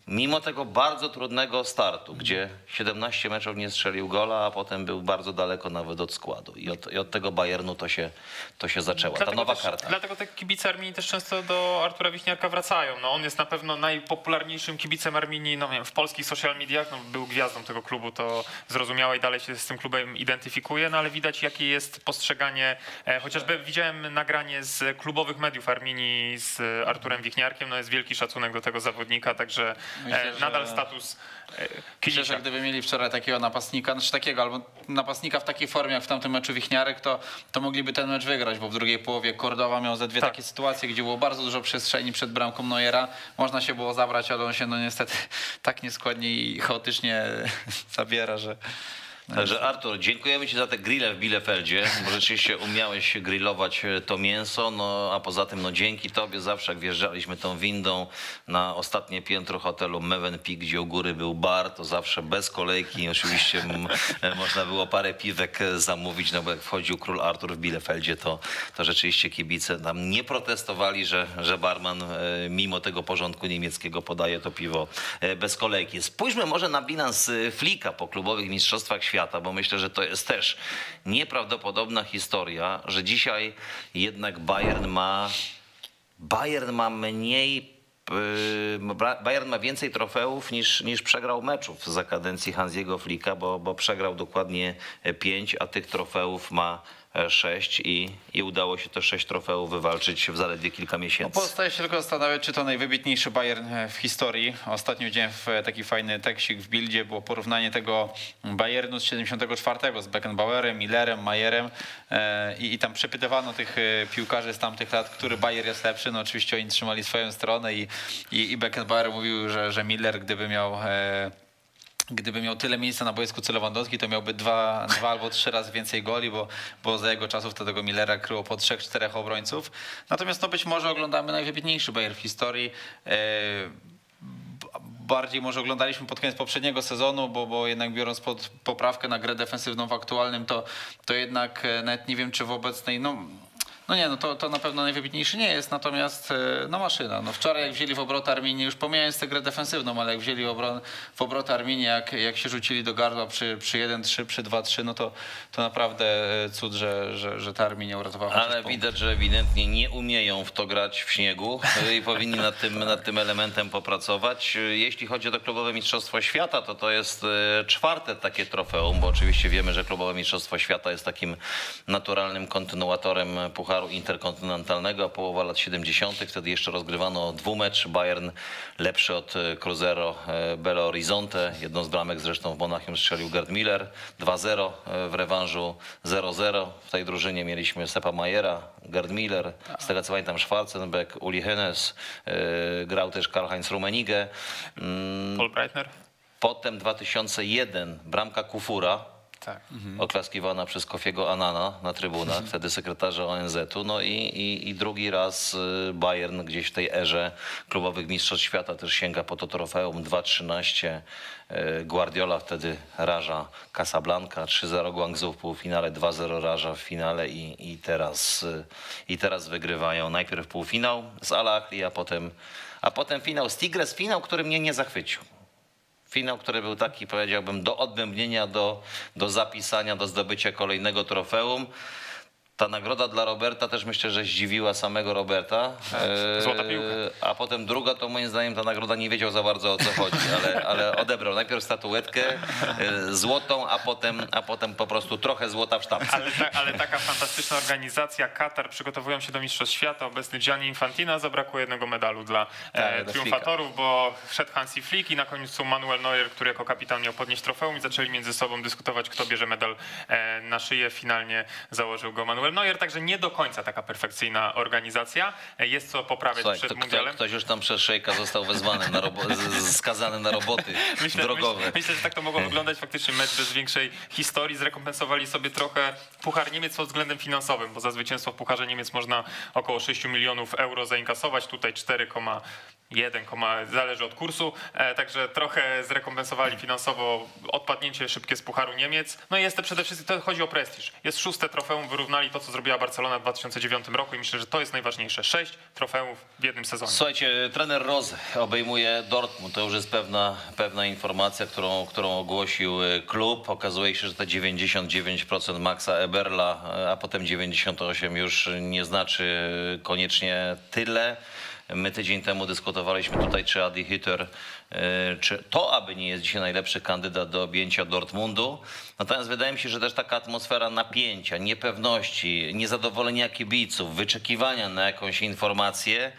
Mimo tego bardzo trudnego startu, gdzie 17 meczów nie strzelił gola, a potem był bardzo daleko nawet od składu. I od, i od tego Bayernu to się, to się zaczęła. Ta nowa też, karta. Dlatego te kibice Arminii też często do Artura Wichniarka wracają. No, on jest na pewno najpopularniejszym kibicem Arminii no, wiem, w polskich social mediach. No, był gwiazdą tego klubu, to zrozumiałe i dalej się z tym klubem identyfikuje, no ale widać jakie jest postrzeganie. E, chociażby widziałem nagranie z klubowych mediów Arminii z Arturem Wichniarkiem. No, jest wielki szacunek do tego zawodnika, także Myślę, e, że- nadal status e, Myślę, kibica. że gdyby mieli wczoraj takiego napastnika, znaczy takiego, albo napastnika w takiej formie jak w tamtym meczu Wichniarek, to, to mogliby ten mecz wygrać, bo w drugiej połowie Kordowa miał ze dwie Tak. takie sytuacje, gdzie było bardzo dużo przestrzeni przed bramką Neuera. Można się było zabrać, ale on się no niestety tak nieskładnie i chaotycznie zabiera, że... Także Artur, dziękujemy Ci za te grille w Bielefeldzie, bo rzeczywiście umiałeś grillować e, to mięso, no a poza tym no dzięki Tobie zawsze jak wjeżdżaliśmy tą windą na ostatnie piętro hotelu Mevenpeak, gdzie u góry był bar, to zawsze bez kolejki. Oczywiście e, można było parę piwek e, zamówić, no bo jak wchodził król Artur w Bielefeldzie, to, to rzeczywiście kibice tam nie protestowali, że, że barman mimo tego porządku niemieckiego podaje to piwo bez kolejki. Spójrzmy może na bilans Flika po klubowych mistrzostwach świata, bo myślę, że to jest też nieprawdopodobna historia, że dzisiaj jednak Bayern ma Bayern ma mniej yy, Bayern ma więcej trofeów niż, niż przegrał meczów za kadencji Hansiego Flika, bo, bo przegrał dokładnie pięć, a tych trofeów ma sześć i, i udało się te sześć trofeów wywalczyć w zaledwie kilka No, miesięcy. pozostaje się tylko zastanawiać, czy to najwybitniejszy Bayern e, w historii. Ostatnio widziałem e, taki fajny tekstik w Bildzie, było porównanie tego Bayernu z 74 z Beckenbauerem, Millerem, Mayerem e, i, i tam przepytywano tych piłkarzy z tamtych lat, który Bayer jest lepszy. No oczywiście oni trzymali swoją stronę i, i, i Beckenbauer mówił, że, że Miller gdyby miał... Gdyby miał tyle miejsca na boisku co Lewandowski, to miałby dwa, dwa albo trzy razy więcej goli, bo, bo za jego czasów tego Millera kryło po trzech, czterech obrońców. Natomiast no być może oglądamy najwybitniejszy Bayern w historii. E, Bardziej może oglądaliśmy pod koniec poprzedniego sezonu, bo, bo jednak biorąc pod poprawkę na grę defensywną w aktualnym, to, to jednak e, nawet nie wiem, czy w obecnej, no, no nie, no to, to na pewno najwybitniejszy nie jest, natomiast e, no maszyna. No wczoraj jak wzięli w obrotę Arminię, już pomijając tę grę defensywną, ale jak wzięli obron, w obrotę Arminię, jak, jak się rzucili do gardła przy, przy 1-3, przy 2-3, no to, to naprawdę e, cud, że, że, że ta Arminia uratowała Ale widać, że ewidentnie nie umieją w to grać w śniegu i powinni nad tym, nad tym elementem popracować. Jeśli chodzi o to klubowe Mistrzostwo Świata, to to jest e, czwarte takie trofeum, bo oczywiście wiemy, że klubowe Mistrzostwo Świata jest takim naturalnym kontynuatorem Pucharu Interkontynentalnego, a połowa lat 70. Wtedy jeszcze rozgrywano dwumecz. Bayern lepszy od e, Cruzeiro e, Belo Horizonte. Jedną z bramek zresztą w Monachium strzelił Gerd Miller. 2-0 e, w rewanżu 0-0. W tej drużynie mieliśmy Sepa Majera, Gerd Miller, z tego co pamiętam Schwarzenbeck, Uli Hennes, grał też Karl-Heinz Rummenigge. Mm, Paul Breitner. Potem 2001 bramka Kufura, Tak. oklaskiwana przez Kofiego Anana na trybunach, wtedy sekretarza ONZ-u. No i, i, i drugi raz y, Bayern gdzieś w tej erze klubowych mistrzostw świata też sięga po to trofeum 2-13. y, Guardiola wtedy raża Casablanca, 3-0 Guangzhou w półfinale, 2-0 raża w finale i, i, teraz, y, i teraz wygrywają najpierw półfinał z Al Ahly, a potem, a potem finał z Tigres, finał, który mnie nie zachwycił. Finał, który był taki, powiedziałbym, do odbębnienia, do, do zapisania, do zdobycia kolejnego trofeum. Ta nagroda dla Roberta też myślę, że zdziwiła samego Roberta. Tak, złota piłka. A potem druga, to moim zdaniem ta nagroda nie wiedział za bardzo o co chodzi, ale, ale odebrał najpierw statuetkę e, złotą, a potem, a potem po prostu trochę złota w sztabce. Ale, ta, ale taka fantastyczna organizacja, Katar, przygotowują się do Mistrzostw Świata. Obecny Gianni Infantino zabrakło jednego medalu dla Tak, e, dla triumfatorów, bo wszedł Hansi Flick i na końcu Manuel Neuer, który jako kapitan miał podnieść trofeum i zaczęli między sobą dyskutować, kto bierze medal e, na szyję. Finalnie założył go Manuel Manuel Neuer, także nie do końca taka perfekcyjna organizacja. Jest co poprawiać Słuchaj, przed to, mundialem. Ktoś już tam przez Szejka został wezwany, na skazany na roboty myślę, drogowe. Myślę, myślę, że tak to mogło wyglądać. Faktycznie mecz bez większej historii. Zrekompensowali sobie trochę Puchar Niemiec pod względem finansowym, bo za zwycięstwo w Pucharze Niemiec można około 6 milionów euro zainkasować. Tutaj 4, 1, zależy od kursu, e, także trochę zrekompensowali finansowo odpadnięcie szybkie z Pucharu Niemiec. No i jest to przede wszystkim, to chodzi o prestiż. Jest szóste trofeum, wyrównali to, co zrobiła Barcelona w 2009 roku i myślę, że to jest najważniejsze. Sześć trofeów w jednym sezonie. Słuchajcie, trener Roz obejmuje Dortmund, to już jest pewna, pewna informacja, którą, którą ogłosił e, klub. Okazuje się, że te 99% Maxa Eberla, e, a potem 98 już nie znaczy koniecznie tyle. My tydzień temu dyskutowaliśmy tutaj, czy Adi Hütter, e, czy to aby nie jest dzisiaj najlepszy kandydat do objęcia Dortmundu. Natomiast wydaje mi się, że też taka atmosfera napięcia, niepewności, niezadowolenia kibiców, wyczekiwania na jakąś informację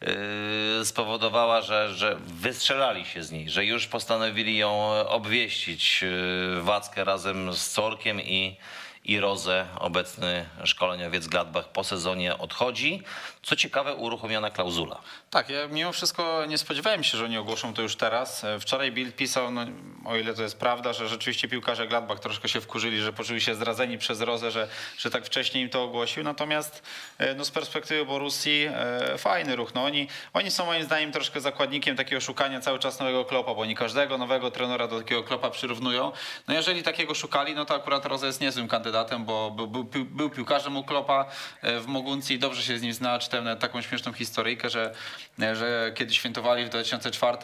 yy, spowodowała, że, że wystrzelali się z niej, że już postanowili ją obwieścić yy, Wackę razem z Corkiem i, i Rozę, obecny szkoleniowiec Gladbach po sezonie odchodzi. Co ciekawe, uruchomiona klauzula. Tak, ja mimo wszystko nie spodziewałem się, że oni ogłoszą to już teraz. E, wczoraj Bild pisał, no, o ile to jest prawda, że rzeczywiście piłkarze Gladbach troszkę się wkurzyli, że poczuli się zdradzeni przez Rozę, że, że tak wcześniej im to ogłosił. Natomiast e, no, z perspektywy Borussii e, fajny ruch. No, oni, oni są moim zdaniem troszkę zakładnikiem takiego szukania cały czas nowego klopa, bo oni każdego nowego trenera do takiego klopa przyrównują. No jeżeli takiego szukali, no to akurat Roza jest niezłym kandydatem, bo był, był, był piłkarzem u klopa w Moguncji, dobrze się z nim zna, 4 taką śmieszną historyjkę, że, że kiedy świętowali w 2004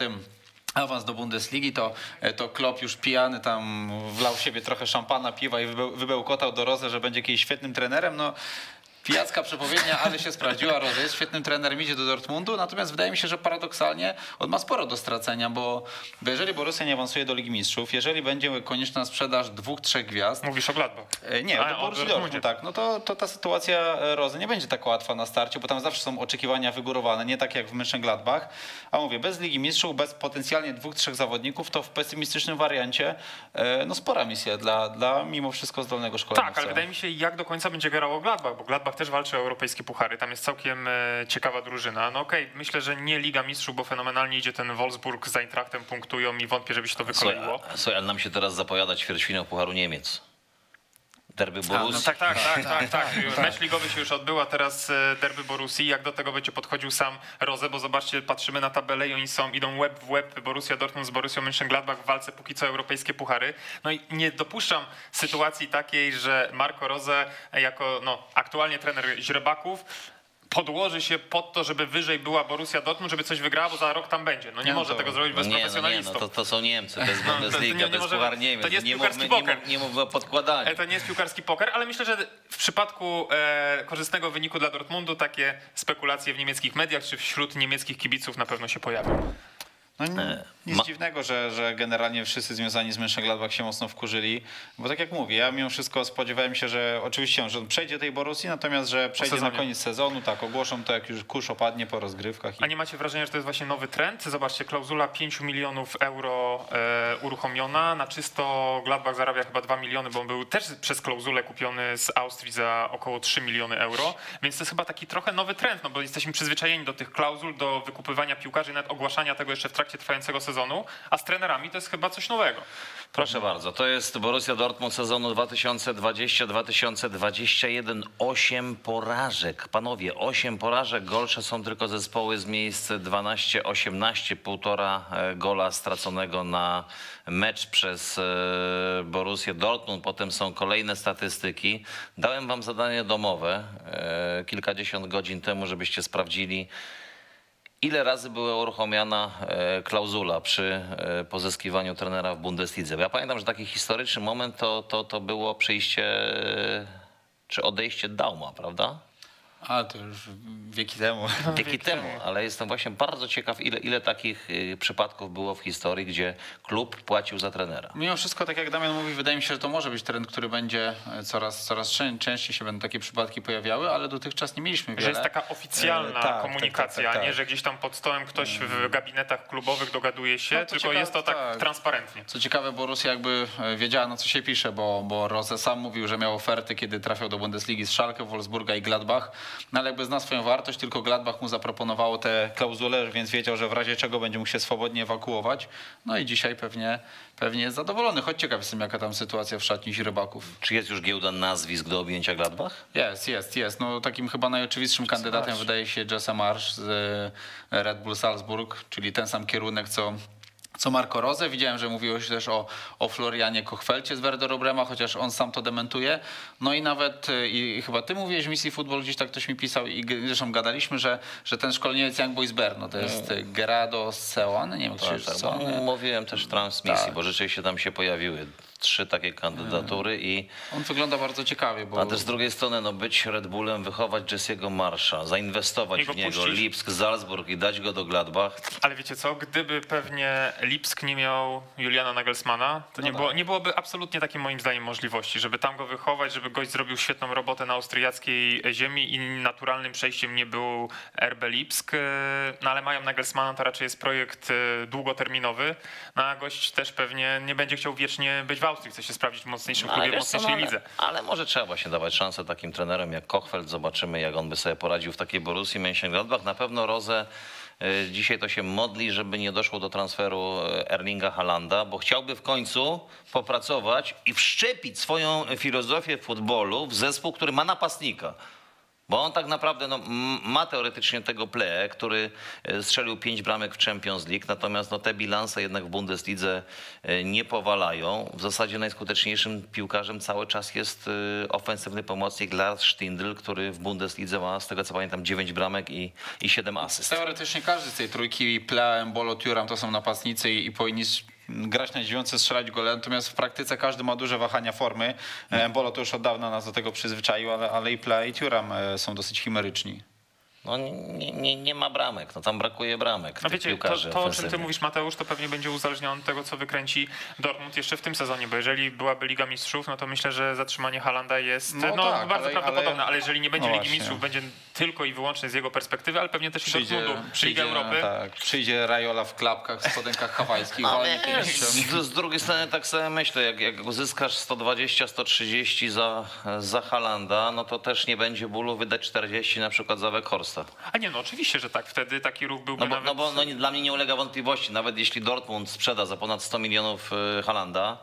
awans do Bundesligi, to, to Klopp już pijany tam wlał w siebie trochę szampana, piwa i wybełkotał do Rozę, że będzie kiedyś świetnym trenerem. No, Pijacka przepowiednia, ale się sprawdziła. Roze jest świetnym trenerem, idzie do Dortmundu, natomiast wydaje mi się, że paradoksalnie on ma sporo do stracenia, bo, jeżeli Borussia nie awansuje do Ligi Mistrzów, jeżeli będzie konieczna sprzedaż dwóch, trzech gwiazd, Mówisz o Gladbach. E, Nie, A, to o Borussia Dortmundzie. Dortmund, tak. No to, to ta sytuacja e, Rozy nie będzie tak łatwa na starcie, bo tam zawsze są oczekiwania wygórowane, nie tak jak w Mönchengladbach. A mówię, bez Ligi Mistrzów, bez potencjalnie dwóch, trzech zawodników, to w pesymistycznym wariancie e, no spora misja dla, dla mimo wszystko zdolnego szkolenia. Tak, ale wydaje mi się, jak do końca będzie grało Gladbach, bo Gladbach też walczy o europejskie puchary. Tam jest całkiem e, ciekawa drużyna. No okej, myślę, że nie Liga Mistrzów, bo fenomenalnie idzie ten Wolfsburg z Eintrachtem, punktują i wątpię, żeby się to Słuchaj, wykoleiło. a- słuchaj, ale nam się teraz zapowiada ćwierćfinał Pucharu Niemiec. Derby A, no Borussii. tak, tak, tak, tak, tak. Mecz ligowy się już odbył, a teraz e, derby Borussii. Jak do tego będzie podchodził sam Roze, bo zobaczcie, patrzymy na tabelę i oni są, idą łeb w łeb Borussia Dortmund z Borussią Mönchengladbach w walce póki co europejskie puchary. No i nie dopuszczam sytuacji takiej, że Marco Roze jako no, aktualnie trener Źrebaków podłoży się pod to, żeby wyżej była Borussia Dortmund, żeby coś wygrała, bo za rok tam będzie. No nie, no może to- tego zrobić bez nie, no nie, profesjonalistów. no to, to są Niemcy, to jest No, to- to Bundesliga, nie- to, to nie jest nie, piłkarski mówmy, poker. nie mówmy o podkładaniu. E, To nie jest piłkarski poker, ale myślę, że w przypadku e, korzystnego wyniku dla Dortmundu takie spekulacje w niemieckich mediach czy wśród niemieckich kibiców na pewno się pojawią. No, ni- nic ma- dziwnego, że, że generalnie wszyscy związani z Mönchengladbach się mocno wkurzyli, bo tak jak mówię, ja mimo wszystko spodziewałem się, że oczywiście że on przejdzie tej Borussii, natomiast że przejdzie na koniec sezonu, tak, ogłoszą to jak już kurz opadnie po rozgrywkach. I... A nie macie wrażenia, że to jest właśnie nowy trend? Zobaczcie, klauzula 5 milionów euro e, uruchomiona. Na czysto Gladbach zarabia chyba 2 miliony, bo on był też przez klauzulę kupiony z Austrii za około 3 miliony euro. Więc to jest chyba taki trochę nowy trend, no bo jesteśmy przyzwyczajeni do tych klauzul, do wykupywania piłkarzy, nawet ogłaszania tego jeszcze w trakcie trwającego sezonu, a z trenerami to jest chyba coś nowego. Proszę bardzo, to jest Borussia Dortmund sezonu 2020-2021. Osiem porażek. Panowie, osiem porażek. Gorsze są tylko zespoły z miejsc 12-18. Półtora e, gola straconego na mecz przez e, Borussię Dortmund. Potem są kolejne statystyki. Dałem wam zadanie domowe e, kilkadziesiąt godzin temu, żebyście sprawdzili, Ile razy była uruchomiona e, klauzula przy e, pozyskiwaniu trenera w Bundeslidze? Ja pamiętam, że taki historyczny moment to, to, to było przyjście e, czy odejście Dauma, prawda? A, to już wieki temu. Wieki temu, ale jestem właśnie bardzo ciekaw, ile, ile takich e, przypadków było w historii, gdzie klub płacił za trenera. Mimo wszystko, tak jak Damian mówi, wydaje mi się, że to może być trend, który będzie e, coraz, coraz czę- częściej się będą takie przypadki pojawiały, ale dotychczas nie mieliśmy Że wiele. jest taka oficjalna E, tak, komunikacja, tak, tak, tak, nie że gdzieś tam pod stołem ktoś w gabinetach klubowych dogaduje się, No tylko ciekawe, jest to tak, tak. transparentnie. Co ciekawe, Borussia jakby e, wiedziała, na co się pisze, bo, bo Rose sam mówił, że miał oferty, kiedy trafiał do Bundesligi z Schalke, Wolfsburga i Gladbach, no ale jakby zna swoją wartość, tylko Gladbach mu zaproponowało te klauzule, więc wiedział, że w razie czego będzie mógł się swobodnie ewakuować. No i dzisiaj pewnie, pewnie jest zadowolony, choć ciekaw jestem, jaka tam sytuacja w szatni Źrebaków. Czy jest już giełda nazwisk do objęcia Gladbach? Jest, jest, jest. No, takim chyba najoczywistszym kandydatem Marsz. wydaje się Jesse Marsz z e, Red Bull Salzburg, czyli ten sam kierunek, co co Marco Rose. Widziałem, że mówiłeś też o, o Florianie Kochwelcie z Werder Brema, chociaż on sam to dementuje. No i nawet, y, i chyba ty mówiłeś w misji Football, gdzieś tak ktoś mi pisał i zresztą gadaliśmy, że, że ten szkoleniowiec Young Boys Berno to jest y, Gerardo Seoane, nie wiem, jak się Tak, tak, co. mówiłem też w transmisji, Tak. bo rzeczywiście tam się pojawiły trzy takie kandydatury i On wygląda bardzo ciekawie, bo a też z drugiej strony no, być Red Bullem, wychować Jesse'ego Marsza, zainwestować I w niego puścić. Lipsk, Salzburg i dać go do Gladbach, Ale wiecie co, gdyby pewnie Lipsk nie miał Juliana Nagelsmana, to No nie, tak. było, nie byłoby absolutnie takiej moim zdaniem możliwości, żeby tam go wychować, żeby gość zrobił świetną robotę na austriackiej ziemi i naturalnym przejściem nie był RB Lipsk. No ale mają Nagelsmana, to raczej jest projekt e, długoterminowy, no a gość też pewnie nie będzie chciał wiecznie być w Austrii, chce się sprawdzić w mocniejszym No, klubie, w co, mocniejszej no, lidze. ale, ale może trzeba właśnie dawać szansę takim trenerom jak Kochfeld. Zobaczymy, jak on by sobie poradził w takiej Borussii Mönchengladbach. Na pewno Roze y, dzisiaj to się modli, żeby nie doszło do transferu y, Erlinga Halanda, bo chciałby w końcu popracować i wszczepić swoją filozofię futbolu w zespół, który ma napastnika. Bo on tak naprawdę no, ma teoretycznie tego Ple, który e, strzelił pięć bramek w Champions League, natomiast no, te bilanse jednak w Bundeslidze e, nie powalają. W zasadzie najskuteczniejszym piłkarzem cały czas jest e, ofensywny pomocnik Lars Stindl, który w Bundeslidze ma, z tego co pamiętam, 9 bramek i, i 7 asyst. Teoretycznie każdy z tej trójki, Plea, Mbolo, Thuram to są napastnicy i, powinni grać na dziewiątce, strzelać gole, natomiast w praktyce każdy ma duże wahania formy. E, Mbolo to już od dawna nas do tego przyzwyczaił, ale, ale i Plea i Thuram e, są dosyć chimeryczni. No, nie, nie, nie ma bramek, no, tam brakuje bramek No wiecie, to, to o czym ty mówisz Mateusz, to pewnie będzie uzależnione od tego, co wykręci Dortmund jeszcze w tym sezonie, bo jeżeli byłaby Liga Mistrzów, no to myślę, że zatrzymanie Halanda jest no, No tak, bardzo ale- prawdopodobne, ale, ale- jeżeli nie będzie no Ligi. Mistrzów, będzie tylko i wyłącznie z jego perspektywy, ale pewnie też i Dortmundu, Liga Europy. tak, przyjdzie Rajola w klapkach, w spodenkach hawajskich, wiesz, z, z drugiej strony tak sobie myślę, jak, jak uzyskasz 120-130 za, za Halanda, no to też nie będzie bólu wydać 40 na przykład za Weghorsta. A nie, no oczywiście, że tak, wtedy taki ruch byłby No bo, nawet... no bo no, nie- dla mnie nie ulega wątpliwości, nawet jeśli Dortmund sprzeda za ponad 100 milionów y, Halanda,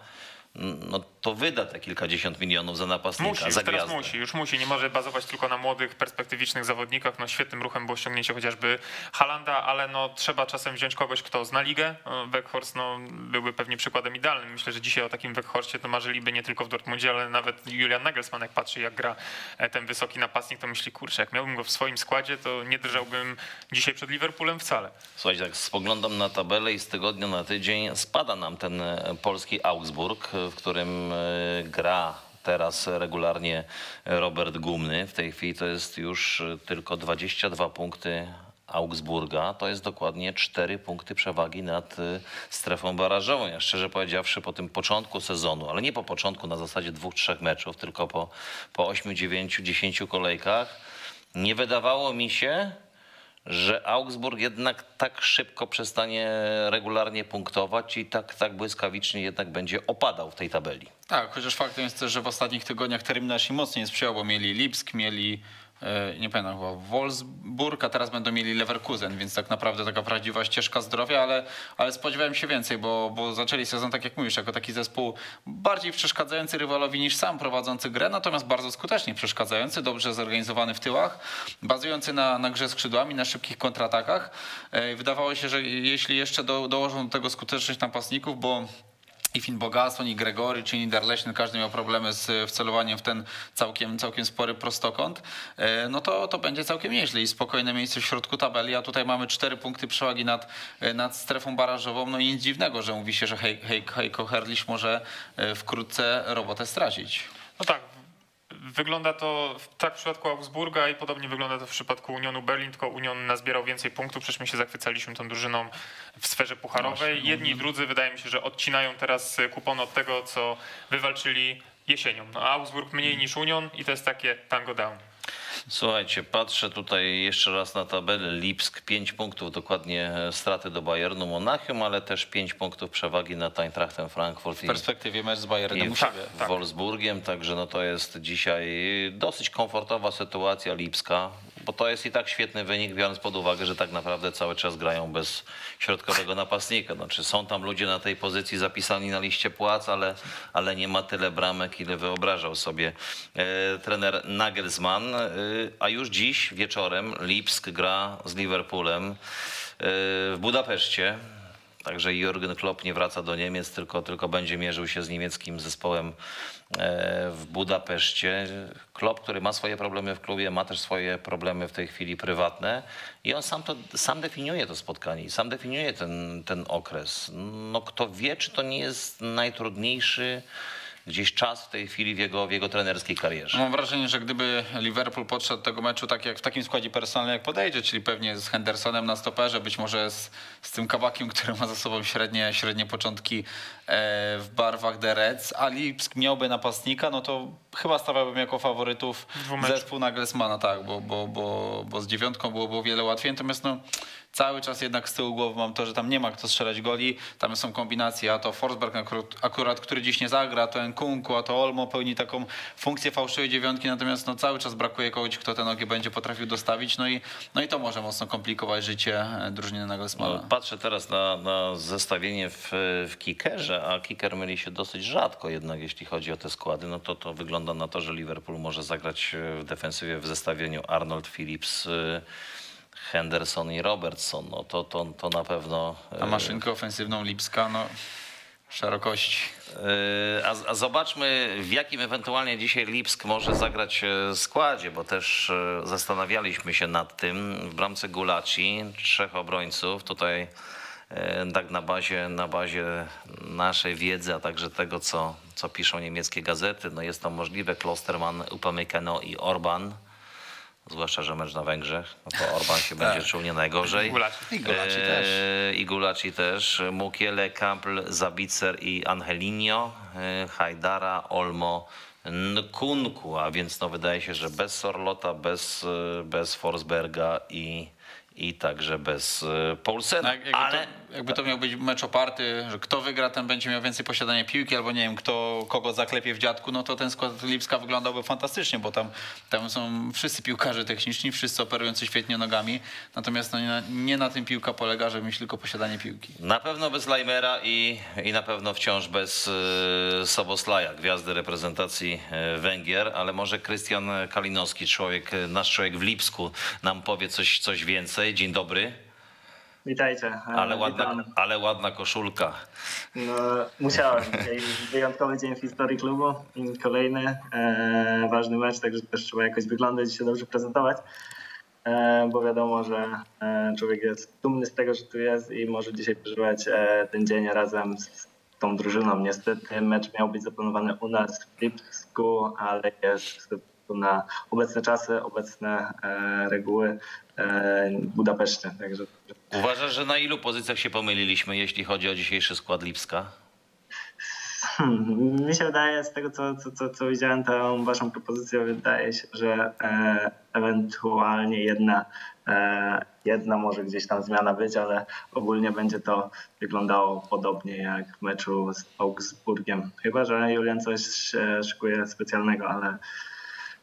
no to wyda te kilkadziesiąt milionów za napastnika, Musi, za gwiazdę. musi, już musi, nie może bazować tylko na młodych, perspektywicznych zawodnikach. No świetnym ruchem było ściągnięcie chociażby Halanda, ale no trzeba czasem wziąć kogoś, kto zna ligę. No, Weghorst no, byłby pewnie przykładem idealnym. Myślę, że dzisiaj o takim Weghorstie to marzyliby nie tylko w Dortmundzie, ale nawet Julian Nagelsmann, jak patrzy jak gra e, ten wysoki napastnik, to myśli, kurczę, jak miałbym go w swoim składzie, to nie drżałbym dzisiaj przed Liverpoolem wcale. Słuchajcie, tak spoglądam na tabelę i z tygodnia na tydzień spada nam ten e, polski Augsburg, w którym e, gra teraz regularnie Robert Gumny. W tej chwili to jest już e, tylko 22 punkty Augsburga. To jest dokładnie 4 punkty przewagi nad e, strefą barażową. Ja szczerze powiedziawszy po tym początku sezonu, ale nie po początku na zasadzie dwóch, trzech meczów, tylko po, po 8, 9, 10 kolejkach, nie wydawało mi się, że Augsburg jednak tak szybko przestanie regularnie punktować i tak, tak błyskawicznie jednak będzie opadał w tej tabeli. Tak, chociaż faktem jest też, że w ostatnich tygodniach terminarz im mocniej sprzyjał, bo mieli Lipsk, mieli, nie pamiętam chyba, Wolfsburg, a teraz będą mieli Leverkusen, więc tak naprawdę taka prawdziwa ścieżka zdrowia, ale, ale spodziewałem się więcej, bo, bo zaczęli sezon, tak jak mówisz, jako taki zespół bardziej przeszkadzający rywalowi niż sam prowadzący grę, natomiast bardzo skutecznie przeszkadzający, dobrze zorganizowany w tyłach, bazujący na, na grze skrzydłami, na szybkich kontratakach. E, Wydawało się, że jeśli jeszcze do, dołożą do tego skuteczność napastników, bo i Finn Bogason, i Gregory, czy Niederlechny, każdy miał problemy z wcelowaniem w ten całkiem, całkiem spory prostokąt, e, no to, to będzie całkiem nieźle i spokojne miejsce w środku tabeli, a tutaj mamy cztery punkty przewagi nad, e, nad strefą barażową, no i nic dziwnego, że mówi się, że Hej- Hej- Heiko Herrlich może e, wkrótce robotę stracić. No tak. Wygląda to tak w przypadku Augsburga i podobnie wygląda to w przypadku Unionu Berlin, tylko Union nazbierał więcej punktów, przecież my się zachwycaliśmy tą drużyną w sferze pucharowej. Jedni i drudzy wydaje mi się, że odcinają teraz kupon od tego, co wywalczyli jesienią. No, Augsburg mniej niż Union i to jest takie tango down. Słuchajcie, patrzę tutaj jeszcze raz na tabelę. Lipsk 5 punktów, dokładnie straty do Bayernu Monachium, ale też 5 punktów przewagi nad Eintrachtem Frankfurt W perspektywie mecz z Bayernem u w, siebie. tak. Wolfsburgiem, także no to jest dzisiaj dosyć komfortowa sytuacja Lipska, bo to jest i tak świetny wynik, biorąc pod uwagę, że tak naprawdę cały czas grają bez środkowego napastnika. Znaczy są tam ludzie na tej pozycji zapisani na liście płac, ale, ale nie ma tyle bramek, ile wyobrażał sobie e, trener Nagelsmann. E, a już dziś wieczorem Lipsk gra z Liverpoolem e, w Budapeszcie. Także Jurgen Klopp nie wraca do Niemiec, tylko, tylko będzie mierzył się z niemieckim zespołem w Budapeszcie. Klopp, który ma swoje problemy w klubie, ma też swoje problemy w tej chwili prywatne i on sam, to, sam definiuje to spotkanie sam definiuje ten, ten okres. No kto wie, czy to nie jest najtrudniejszy gdzieś czas w tej chwili w jego, w jego trenerskiej karierze. Mam wrażenie, że gdyby Liverpool podszedł tego meczu tak jak w takim składzie personalnym jak podejdzie, czyli pewnie z Hendersonem na stoperze, być może z, z tym kawakiem, który ma za sobą średnie, średnie początki e, w barwach The Reds, a Lipsk miałby napastnika, no to chyba stawiałbym jako faworytów Dwumecz. zespół Nagelsmana, tak, bo, bo, bo, bo z dziewiątką byłoby o wiele łatwiej, natomiast no cały czas jednak z tyłu głowy mam to, że tam nie ma kto strzelać goli, tam są kombinacje, a to Forsberg akurat, akurat który dziś nie zagra, to Nkunku, a to Olmo pełni taką funkcję fałszywej dziewiątki, natomiast no cały czas brakuje kogoś, kto te nogi będzie potrafił dostawić, no i, no i to może mocno komplikować życie e, drużyny Nagelsmana. No, patrzę teraz na, na zestawienie w, w kickerze, a kicker myli się dosyć rzadko jednak, jeśli chodzi o te składy, no to to wygląda na to, że Liverpool może zagrać w defensywie w zestawieniu Arnold, Phillips, y, Henderson i Robertson. No to, to, to na pewno... A y, maszynkę ofensywną Lipska, no szerokości. A, a zobaczmy, w jakim ewentualnie dzisiaj Lipsk może zagrać e, składzie, bo też e, zastanawialiśmy się nad tym. W bramce Gulaci, trzech obrońców. Tutaj e, tak na bazie, na bazie naszej wiedzy, a także tego, co, co piszą niemieckie gazety, no jest to możliwe. Klosterman, Upamecano i Orban. Zwłaszcza, że mecz na Węgrzech, no to Orban się będzie czuł nie najgorzej. Gulaci. I Golaci też. E, I Gulaci też. Mukiele, Kampl, Zabicer i Angelinho, e, Hajdara, Olmo, Nkunku, a więc no wydaje się, że bez Sorlota, bez, e, bez Forsberga i, i także bez e, Poulsena. No, Ale to, jakby to miał być mecz oparty, że kto wygra, ten będzie miał więcej posiadania piłki, albo nie wiem, kto kogo zaklepie w dziadku, no to ten skład Lipska wyglądałby fantastycznie, bo tam, tam są wszyscy piłkarze techniczni, wszyscy operujący świetnie nogami, natomiast no nie, na, nie na tym piłka polega, żeby mieć tylko posiadanie piłki. Na pewno bez Leimera i, i na pewno wciąż bez e, Soboslaja, gwiazdy reprezentacji e, Węgier, ale może Krystian Kalinowski, człowiek, nasz człowiek w Lipsku, nam powie coś, coś więcej. Dzień dobry, Witajcie. e, ale ładna, witam. ale ładna koszulka. No, musiałem. Dzisiaj wyjątkowy dzień w historii klubu. Kolejny e, ważny mecz, także też trzeba jakoś wyglądać i się dobrze prezentować. E, bo wiadomo, że e, człowiek jest dumny z tego, że tu jest i może dzisiaj przeżywać e, ten dzień razem z tą drużyną. Niestety mecz miał być zaplanowany u nas w Lipsku, ale jest na obecne czasy, obecne e, reguły w Budapeszcie. Także Uważasz, że na ilu pozycjach się pomyliliśmy, jeśli chodzi o dzisiejszy skład Lipska? Hmm, mi się wydaje, z tego co, co, co, co widziałem, tą waszą propozycję, wydaje się, że e, ewentualnie jedna, e, jedna może gdzieś tam zmiana być, ale ogólnie będzie to wyglądało podobnie jak w meczu z Augsburgiem. Chyba, że Julian coś e, szykuje specjalnego, ale,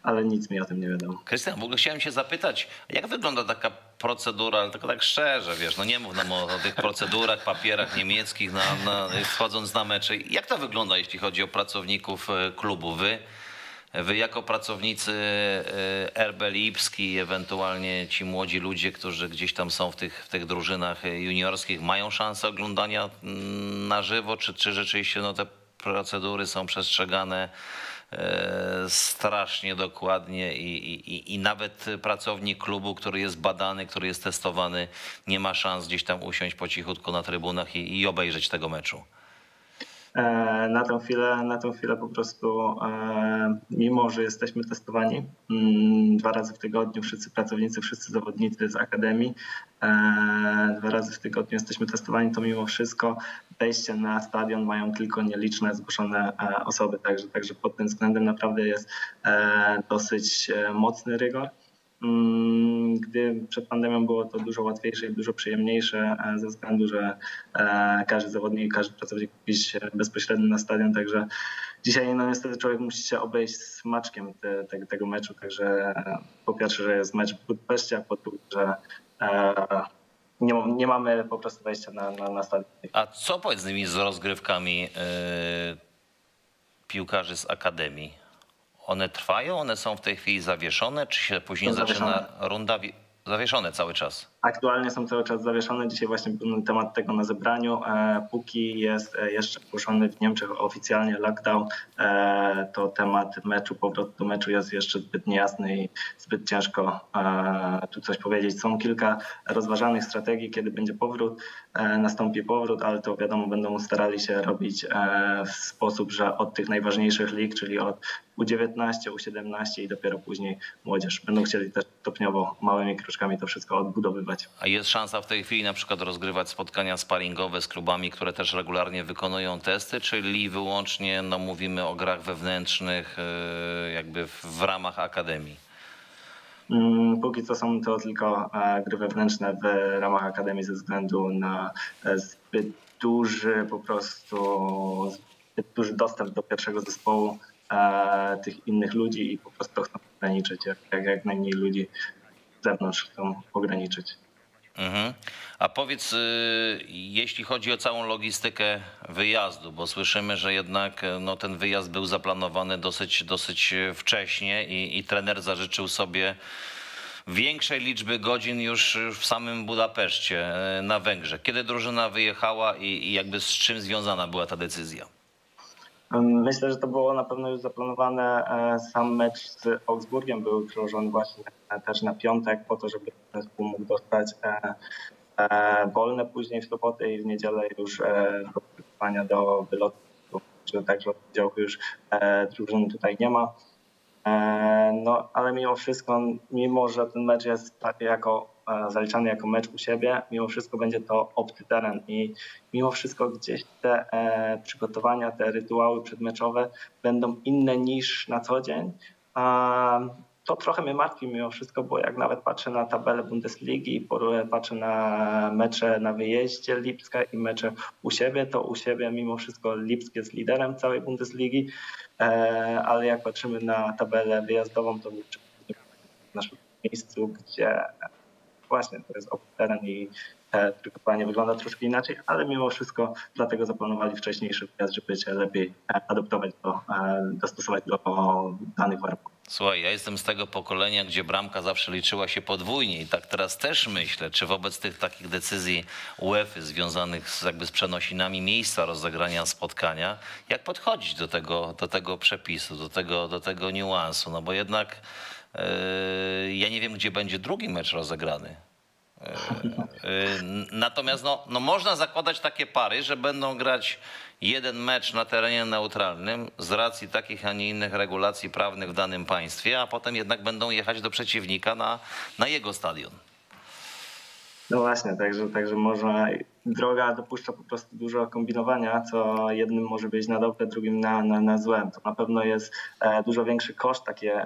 ale nic mi o tym nie wiadomo. Krystian, w ogóle chciałem się zapytać, jak wygląda taka procedura, ale tylko tak szczerze, wiesz, no nie mów nam o, o tych procedurach, papierach niemieckich, na, na, wchodząc na mecze. Jak to wygląda, jeśli chodzi o pracowników e, klubu? Wy, wy jako pracownicy e, RB Lipski, ewentualnie ci młodzi ludzie, którzy gdzieś tam są w tych, w tych drużynach e, juniorskich, mają szansę oglądania mm, na żywo, czy, czy rzeczywiście no, te procedury są przestrzegane strasznie dokładnie i, i, i nawet pracownik klubu, który jest badany, który jest testowany, nie ma szans gdzieś tam usiąść po cichutku na trybunach i, i obejrzeć tego meczu. E, na tą chwilę, na tą chwilę po prostu, e, mimo że jesteśmy testowani mm, dwa razy w tygodniu, wszyscy pracownicy, wszyscy zawodnicy z akademii, e, dwa razy w tygodniu jesteśmy testowani, to mimo wszystko wejście na stadion mają tylko nieliczne zgłoszone osoby, także, także pod tym względem naprawdę jest dosyć mocny rygor. Mm, Gdy przed pandemią było to dużo łatwiejsze i dużo przyjemniejsze e, ze względu, że e, każdy zawodnik, każdy pracownik iść bezpośrednio na stadion, także dzisiaj no niestety człowiek musi się obejść smaczkiem te, te, tego meczu, także e, po pierwsze, że jest mecz w Budapeszcie, a po drugie, że nie, nie mamy po prostu wejścia na, na, na stadion. A co powiedz z nimi z rozgrywkami e, piłkarzy z akademii? One trwają, one są w tej chwili zawieszone, czy się później zaczyna runda, wi- zawieszone cały czas. Aktualnie są cały czas zawieszone. Dzisiaj właśnie był temat tego na zebraniu. E, póki jest e, jeszcze ogłoszony w Niemczech oficjalnie lockdown, e, to temat meczu, powrotu do meczu jest jeszcze zbyt niejasny i zbyt ciężko tu coś powiedzieć. Są kilka rozważanych strategii, kiedy będzie powrót, nastąpi powrót, ale to wiadomo, będą starali się robić w sposób, że od tych najważniejszych lig, czyli od U19, U17 i dopiero później młodzież. Będą chcieli też stopniowo małymi kroczkami to wszystko odbudowywać. A jest szansa w tej chwili na przykład rozgrywać spotkania sparingowe z klubami, które też regularnie wykonują testy, czyli wyłącznie no, mówimy o grach wewnętrznych e, jakby w ramach akademii? Mm, póki co są to tylko e, gry wewnętrzne w ramach akademii ze względu na e, zbyt duży po prostu zbyt duży dostęp do pierwszego zespołu tych innych ludzi i po prostu chcą ograniczyć jak, jak, jak najmniej ludzi z zewnątrz chcą ograniczyć. Mhm. A powiedz, y, jeśli chodzi o całą logistykę wyjazdu, bo słyszymy, że jednak y, no, ten wyjazd był zaplanowany dosyć, dosyć wcześnie i, i trener zażyczył sobie większej liczby godzin już w samym Budapeszcie y, na Węgrzech. Kiedy drużyna wyjechała i, i jakby z czym związana była ta decyzja? Myślę, że to było na pewno już zaplanowane. E, sam mecz z Augsburgiem był przełożony właśnie też na piątek po to, żeby zespół mógł dostać e, e, wolne później w sobotę i w niedzielę już do przygotowania do wylotu. Także od poniedziałku już drużyny tutaj nie ma. No ale mimo wszystko, mimo że ten mecz jest jako zaliczany jako mecz u siebie, mimo wszystko będzie to obcy teren i mimo wszystko gdzieś te e, przygotowania, te rytuały przedmeczowe będą inne niż na co dzień. To trochę mnie martwi mimo wszystko, bo jak nawet patrzę na tabelę Bundesligi, patrzę na mecze na wyjeździe Lipska i mecze u siebie, to u siebie mimo wszystko Lipsk jest liderem całej Bundesligi, e, ale jak patrzymy na tabelę wyjazdową, to w naszym miejscu, gdzie właśnie to jest teren i przygotowanie wygląda troszkę inaczej, ale mimo wszystko dlatego zaplanowali wcześniejszy wyjazd, żeby się lepiej e, adaptować do, e, dostosować do danych warunków. Słuchaj, ja jestem z tego pokolenia, gdzie bramka zawsze liczyła się podwójnie i tak teraz też myślę, czy wobec tych takich decyzji UEFA związanych z, jakby z przenosinami miejsca rozegrania spotkania, jak podchodzić do tego, do tego przepisu, do tego, do tego niuansu, no bo jednak yy, ja nie wiem, gdzie będzie drugi mecz rozegrany. E, e, natomiast no, no można zakładać takie pary, że będą grać jeden mecz na terenie neutralnym z racji takich, a nie innych regulacji prawnych w danym państwie, a potem jednak będą jechać do przeciwnika na, na jego stadion. No właśnie, także, także można, droga dopuszcza po prostu dużo kombinowania, co jednym może być na dobre, drugim na, na, na złe. To na pewno jest e, dużo większy koszt takie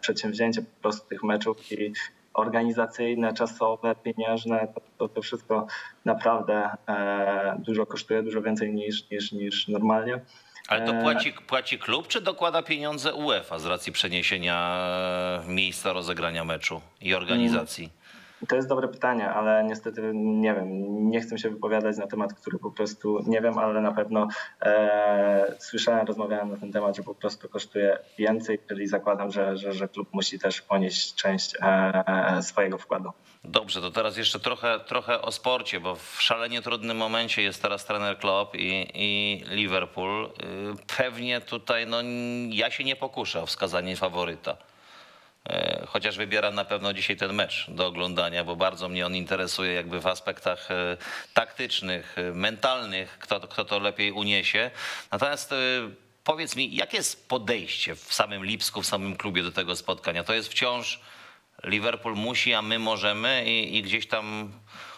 przedsięwzięcie po prostu tych meczów i organizacyjne, czasowe, pieniężne, to, to, to wszystko naprawdę e, dużo kosztuje, dużo więcej niż, niż, niż normalnie. Ale to e, płaci, płaci klub, czy dokłada pieniądze UEFA z racji przeniesienia miejsca rozegrania meczu i organizacji? To jest dobre pytanie, ale niestety nie wiem. Nie chcę się wypowiadać na temat, który po prostu nie wiem, ale na pewno e, słyszałem, rozmawiałem na ten temat, że po prostu kosztuje więcej, czyli zakładam, że, że, że klub musi też ponieść część e, swojego wkładu. Dobrze, to teraz jeszcze trochę, trochę o sporcie, bo w szalenie trudnym momencie jest teraz trener Klopp i, i Liverpool. Y, pewnie tutaj no, ja się nie pokuszę o wskazanie faworyta. E, chociaż wybieram na pewno dzisiaj ten mecz do oglądania, bo bardzo mnie on interesuje jakby w aspektach e, taktycznych, e, mentalnych, kto, kto to lepiej uniesie. Natomiast powiedz mi, jakie jest podejście w samym Lipsku, w samym klubie do tego spotkania? To jest wciąż Liverpool musi, a my możemy i, i gdzieś tam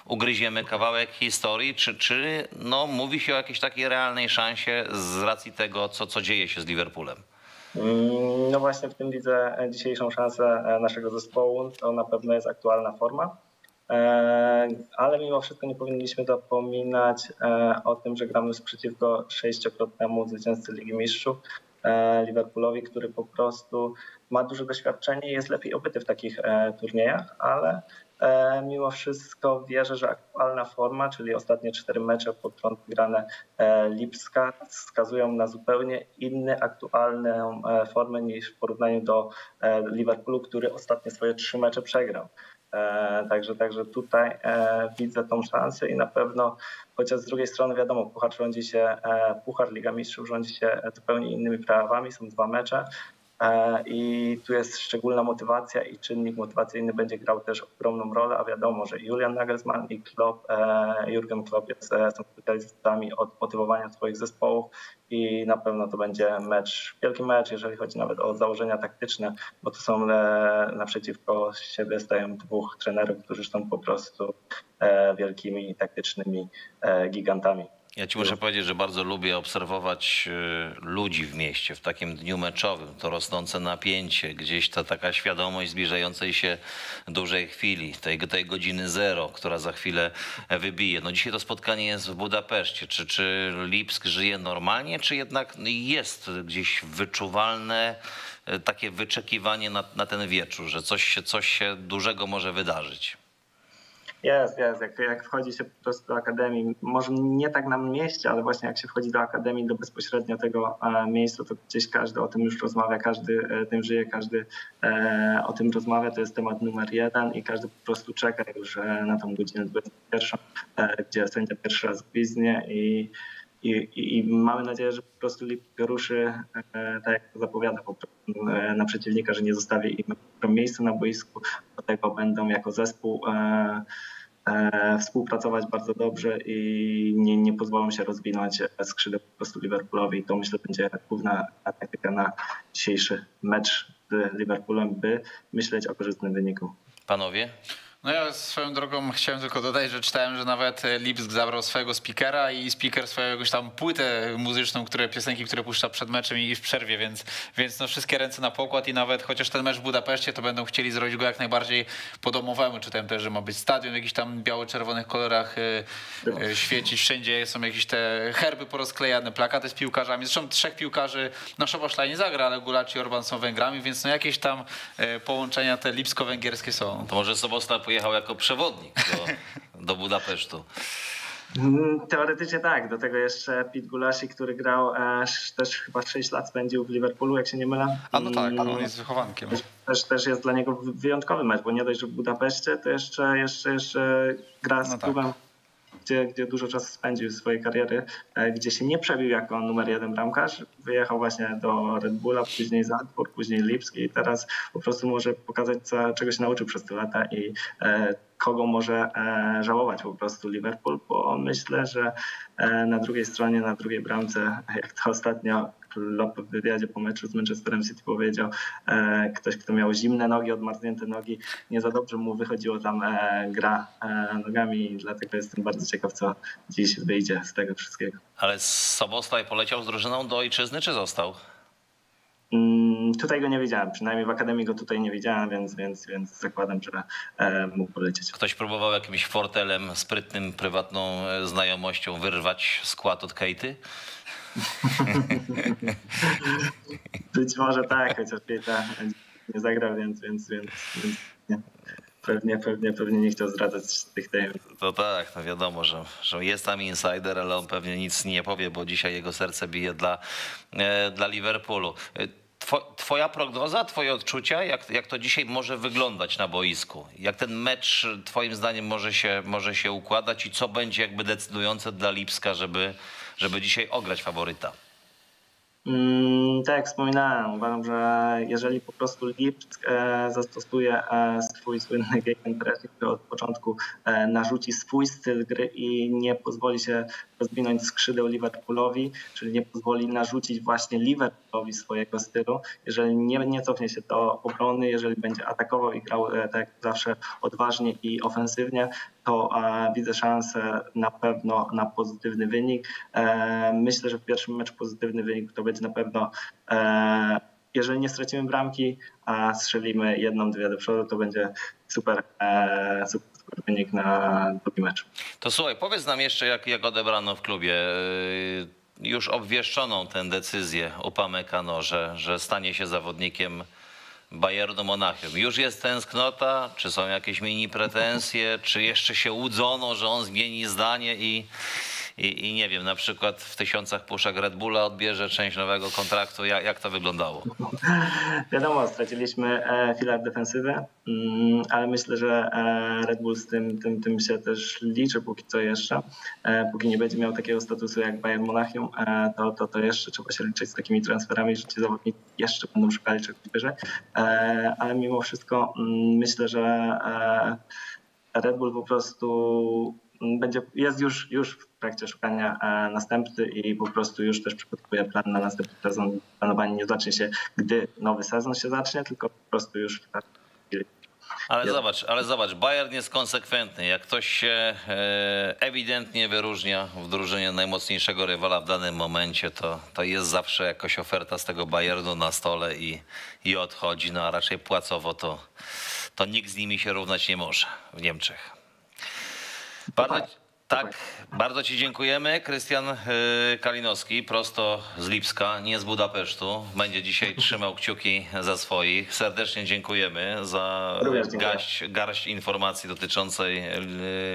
ugryziemy kawałek historii, czy, czy no, mówi się o jakiejś takiej realnej szansie z racji tego, co, co dzieje się z Liverpoolem? Mm, no właśnie w tym widzę dzisiejszą szansę e, naszego zespołu. To na pewno jest aktualna forma. E, ale mimo wszystko nie powinniśmy zapominać e, o tym, że gramy przeciwko sześciokrotnemu zwycięzcy Ligi Mistrzów Liverpoolowi, który po prostu ma duże doświadczenie i jest lepiej obyty w takich turniejach, ale mimo wszystko wierzę, że aktualna forma, czyli ostatnie cztery mecze pod rząd grane e, Lipska, wskazują na zupełnie inne, aktualną e, formę niż w porównaniu do Liverpoolu, który ostatnie swoje trzy mecze przegrał. E, Także, także tutaj e, widzę tą szansę i na pewno, chociaż z drugiej strony wiadomo, Puchar rządzi się, e, Puchar Liga Mistrzów rządzi się zupełnie innymi prawami, są dwa mecze e, i tu jest szczególna motywacja i czynnik motywacyjny będzie grał też ogromną rolę, a wiadomo, że Julian Nagelsmann i Klopp, e, Jurgen Klopp jest, e, są specjalistami od motywowania swoich zespołów i na pewno to będzie mecz, wielki mecz, jeżeli chodzi nawet o założenia taktyczne, bo to są e, naprzeciwko siebie stają dwóch trenerów, którzy są po prostu e, wielkimi taktycznymi e, gigantami. Ja ci muszę powiedzieć, że bardzo lubię obserwować y, ludzi w mieście w takim dniu meczowym, to rosnące napięcie, gdzieś ta taka świadomość zbliżającej się dużej chwili, tej, tej godziny zero, która za chwilę wybije. No dzisiaj to spotkanie jest w Budapeszcie. Czy, czy Lipsk żyje normalnie, czy jednak jest gdzieś wyczuwalne y, takie wyczekiwanie na, na ten wieczór, że coś się, coś się dużego może wydarzyć? Jest, jest. Jak, jak wchodzi się po prostu do akademii, może nie tak na mieście, ale właśnie jak się wchodzi do akademii, do bezpośrednio tego e, miejsca, to gdzieś każdy o tym już rozmawia, każdy e, tym żyje, każdy e, o tym rozmawia. To jest temat numer jeden i każdy po prostu czeka już na tą godzinę 21, e, gdzie sędzia pierwszy raz gwizdnie i i, i, mamy nadzieję, że po prostu Lipsk ruszy e, tak jak to zapowiada e, na przeciwnika, że nie zostawi im miejsca na boisku. Do tego będą jako zespół e, e, współpracować bardzo dobrze i nie, nie pozwolą się rozwinąć skrzydeł po prostu Liverpoolowi. To myślę będzie główna taktyka na dzisiejszy mecz z Liverpoolem, by myśleć o korzystnym wyniku. Panowie? No ja swoją drogą chciałem tylko dodać, że czytałem, że nawet e, Lipsk zabrał swojego speakera i speaker swoją jakąś tam płytę muzyczną, które piosenki, które puszcza przed meczem i w przerwie, więc, więc no wszystkie ręce na pokład i nawet chociaż ten mecz w Budapeszcie, to będą chcieli zrobić go jak najbardziej po domowemu. Czytałem też, że ma być stadion w jakichś tam biało-czerwonych kolorach, e, e, świecić wszędzie, są jakieś te herby porozklejane, plakaty z piłkarzami. Zresztą trzech piłkarzy, no Szoboszlaj nie zagra, ale Gulaci i Orban są Węgrami, więc no jakieś tam połączenia te lipsko-węgierskie są. To może Sobosta pojechał jako przewodnik do, do Budapesztu. Mm, Teoretycznie tak. Do tego jeszcze Pete Gulasi, który grał e, też chyba 6 lat spędził w Liverpoolu, jak się nie mylę. A no tak, Mm, on jest wychowankiem. Też, też jest dla niego wy- wyjątkowy mecz, bo nie dość, że w Budapeszcie, to jeszcze, jeszcze, jeszcze gra z No tak. Gdzie, gdzie dużo czasu spędził swojej kariery, e, gdzie się nie przebił jako numer jeden bramkarz. Wyjechał właśnie do Red Bulla, później Salzburg, później Lipsk i teraz po prostu może pokazać, co, czego się nauczył przez te lata i e, kogo może e, żałować po prostu Liverpool, bo myślę, że na drugiej stronie, na drugiej bramce, jak to ostatnio Klopp w wywiadzie po meczu z Manchesterem City powiedział, e, ktoś, kto miał zimne nogi, odmarznięte nogi, nie za dobrze mu wychodziło tam e, gra e, nogami dlatego jestem bardzo ciekaw, co dziś wyjdzie z tego wszystkiego. Ale Sobostaj poleciał z drużyną do ojczyzny, czy został? Mm, tutaj go nie widziałem, przynajmniej w Akademii go tutaj nie widziałem, więc, więc, więc zakładam, że e, mógł polecieć. Ktoś próbował jakimś fortelem, sprytnym, prywatną e, znajomością wyrwać skład od Kejty? Być może tak, chociaż Pieta nie zagrał, więc, więc, więc, więc nie. Pewnie, pewnie, pewnie nie chciał zdradzać tych tajemnic. To tak, no wiadomo, że, że jest tam insider, ale on pewnie nic nie powie, bo dzisiaj jego serce bije dla, e, dla Liverpoolu. E, two- Twoja prognoza, twoje odczucia, jak, jak to dzisiaj może wyglądać na boisku? Jak ten mecz twoim zdaniem może się, może się układać i co będzie jakby decydujące dla Lipska, żeby, żeby dzisiaj ograć faworyta? Mm, tak jak wspominałem, uważam, że jeżeli po prostu Lipsk e, zastosuje e, swój słynny gegenpressing, to od początku e, narzuci swój styl gry i nie pozwoli się rozwinąć skrzydeł Liverpoolowi, czyli nie pozwoli narzucić właśnie Liverpoolowi swojego stylu, jeżeli nie, nie cofnie się do obrony, jeżeli będzie atakował i grał tak jak zawsze odważnie i ofensywnie, to widzę szansę na pewno na pozytywny wynik. E, myślę, że w pierwszym meczu pozytywny wynik to będzie na pewno, e, jeżeli nie stracimy bramki, a strzelimy jedną, dwie do przodu, to będzie super, e, super, super wynik na drugi mecz. To słuchaj, powiedz nam jeszcze, jak, jak odebrano w klubie już obwieszczoną tę decyzję Upamecano, że, że stanie się zawodnikiem Bayernu Monachium. Już jest tęsknota? Czy są jakieś mini pretensje? Czy jeszcze się łudzono, że on zmieni zdanie i, i, i nie wiem, na przykład w tysiącach puszek Red Bulla odbierze część nowego kontraktu. Jak, jak to wyglądało? Wiadomo, straciliśmy e, filar defensywy, mm, ale myślę, że e, Red Bull z tym, tym, tym się też liczy póki co jeszcze. E, Póki nie będzie miał takiego statusu jak Bayern Monachium, to, to, to jeszcze trzeba się liczyć z takimi transferami, że ci zawodnicy jeszcze będą szukali czegoś wyżej. Ale mimo wszystko mm, myślę, że Red Bull po prostu będzie, jest już, już w trakcie szukania e, następcy i po prostu już też przygotowuje plan na następny sezon. Planowanie nie zacznie się, gdy nowy sezon się zacznie, tylko po prostu już w chwili. Ale zobacz, ale zobacz, Bayern jest konsekwentny. Jak ktoś się e, ewidentnie wyróżnia w drużynie najmocniejszego rywala w danym momencie, to, to jest zawsze jakaś oferta z tego Bayernu na stole i, i odchodzi. No a raczej płacowo to, to nikt z nimi się równać nie może w Niemczech. Bardzo, tak. bardzo Ci dziękujemy. Krystian e, Kalinowski, prosto z Lipska, nie z Budapesztu. Będzie dzisiaj trzymał kciuki za swoich. Serdecznie dziękujemy za gaść, garść informacji dotyczącej e,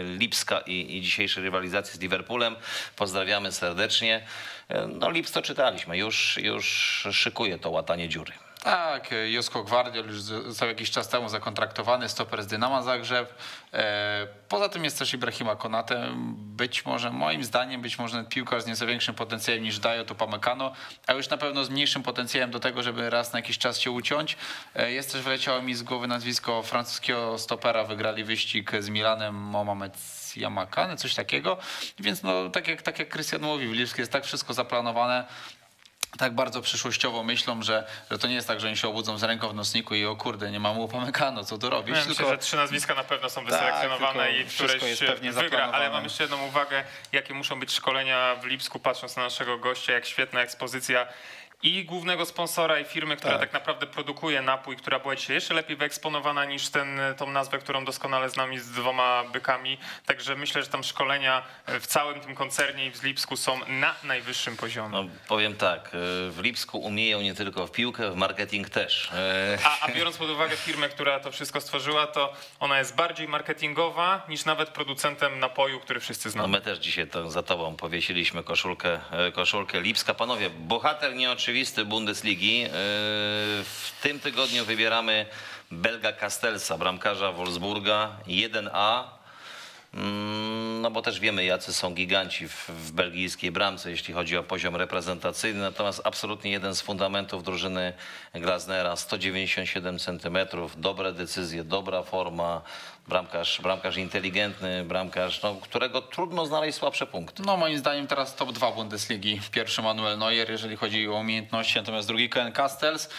Lipska i, i dzisiejszej rywalizacji z Liverpoolem. Pozdrawiamy serdecznie. E, No Lips to czytaliśmy, już, już szykuje to łatanie dziury. Tak, Josko Gwardiol już został jakiś czas temu zakontraktowany, stoper z Dynama Zagrzeb. E, Poza tym jest też Ibrahima Konate, być może, moim zdaniem, być może piłkarz z nieco większym potencjałem niż Dayot Upamecano, a już na pewno z mniejszym potencjałem do tego, żeby raz na jakiś czas się uciąć. E, Jest też, wyleciało mi z głowy nazwisko francuskiego stopera, wygrali wyścig z Milanem Mohamed Yamakane, coś takiego. Więc no, tak jak, tak jak Krystian mówił, w Lipsku jest tak wszystko zaplanowane, tak bardzo przyszłościowo myślą, że, że to nie jest tak, że oni się obudzą z ręką w nocniku i o kurde, nie mamy upamykano, co tu robić. Ja myślę, że trzy nazwiska na pewno są wyselekcjonowane tylko i któreś jest pewnie wygra. Ale mam jeszcze jedną uwagę, jakie muszą być szkolenia w Lipsku, patrząc na naszego gościa, jak świetna ekspozycja i głównego sponsora i firmy, która tak. Tak. naprawdę produkuje napój, która była dzisiaj jeszcze lepiej wyeksponowana niż ten, tą nazwę, którą doskonale znamy z dwoma bykami. Także myślę, że tam szkolenia w całym tym koncernie i w Lipsku są na najwyższym poziomie. No, powiem tak, e, w Lipsku umieją nie tylko w piłkę, w marketing też. E, A, a biorąc pod uwagę firmę, która to wszystko stworzyła, to ona jest bardziej marketingowa niż nawet producentem napoju, który wszyscy No znamy. my też dzisiaj to za tobą powiesiliśmy koszulkę, e, koszulkę Lipska. Panowie, bohater nieoczywisty Bundesligi. E, W tym tygodniu wybieramy Belga Castelsa, bramkarza Wolfsburga 1A. Mm, No bo też wiemy, jacy są giganci w, w belgijskiej bramce, jeśli chodzi o poziom reprezentacyjny. Natomiast absolutnie jeden z fundamentów drużyny Glasnera, 197 cm, dobre decyzje, dobra forma, bramkarz, bramkarz inteligentny, bramkarz, no, którego trudno znaleźć słabsze punkty. No moim zdaniem teraz top 2 Bundesligi. Pierwszy Manuel Neuer, jeżeli chodzi o umiejętności, natomiast drugi Ken Castells.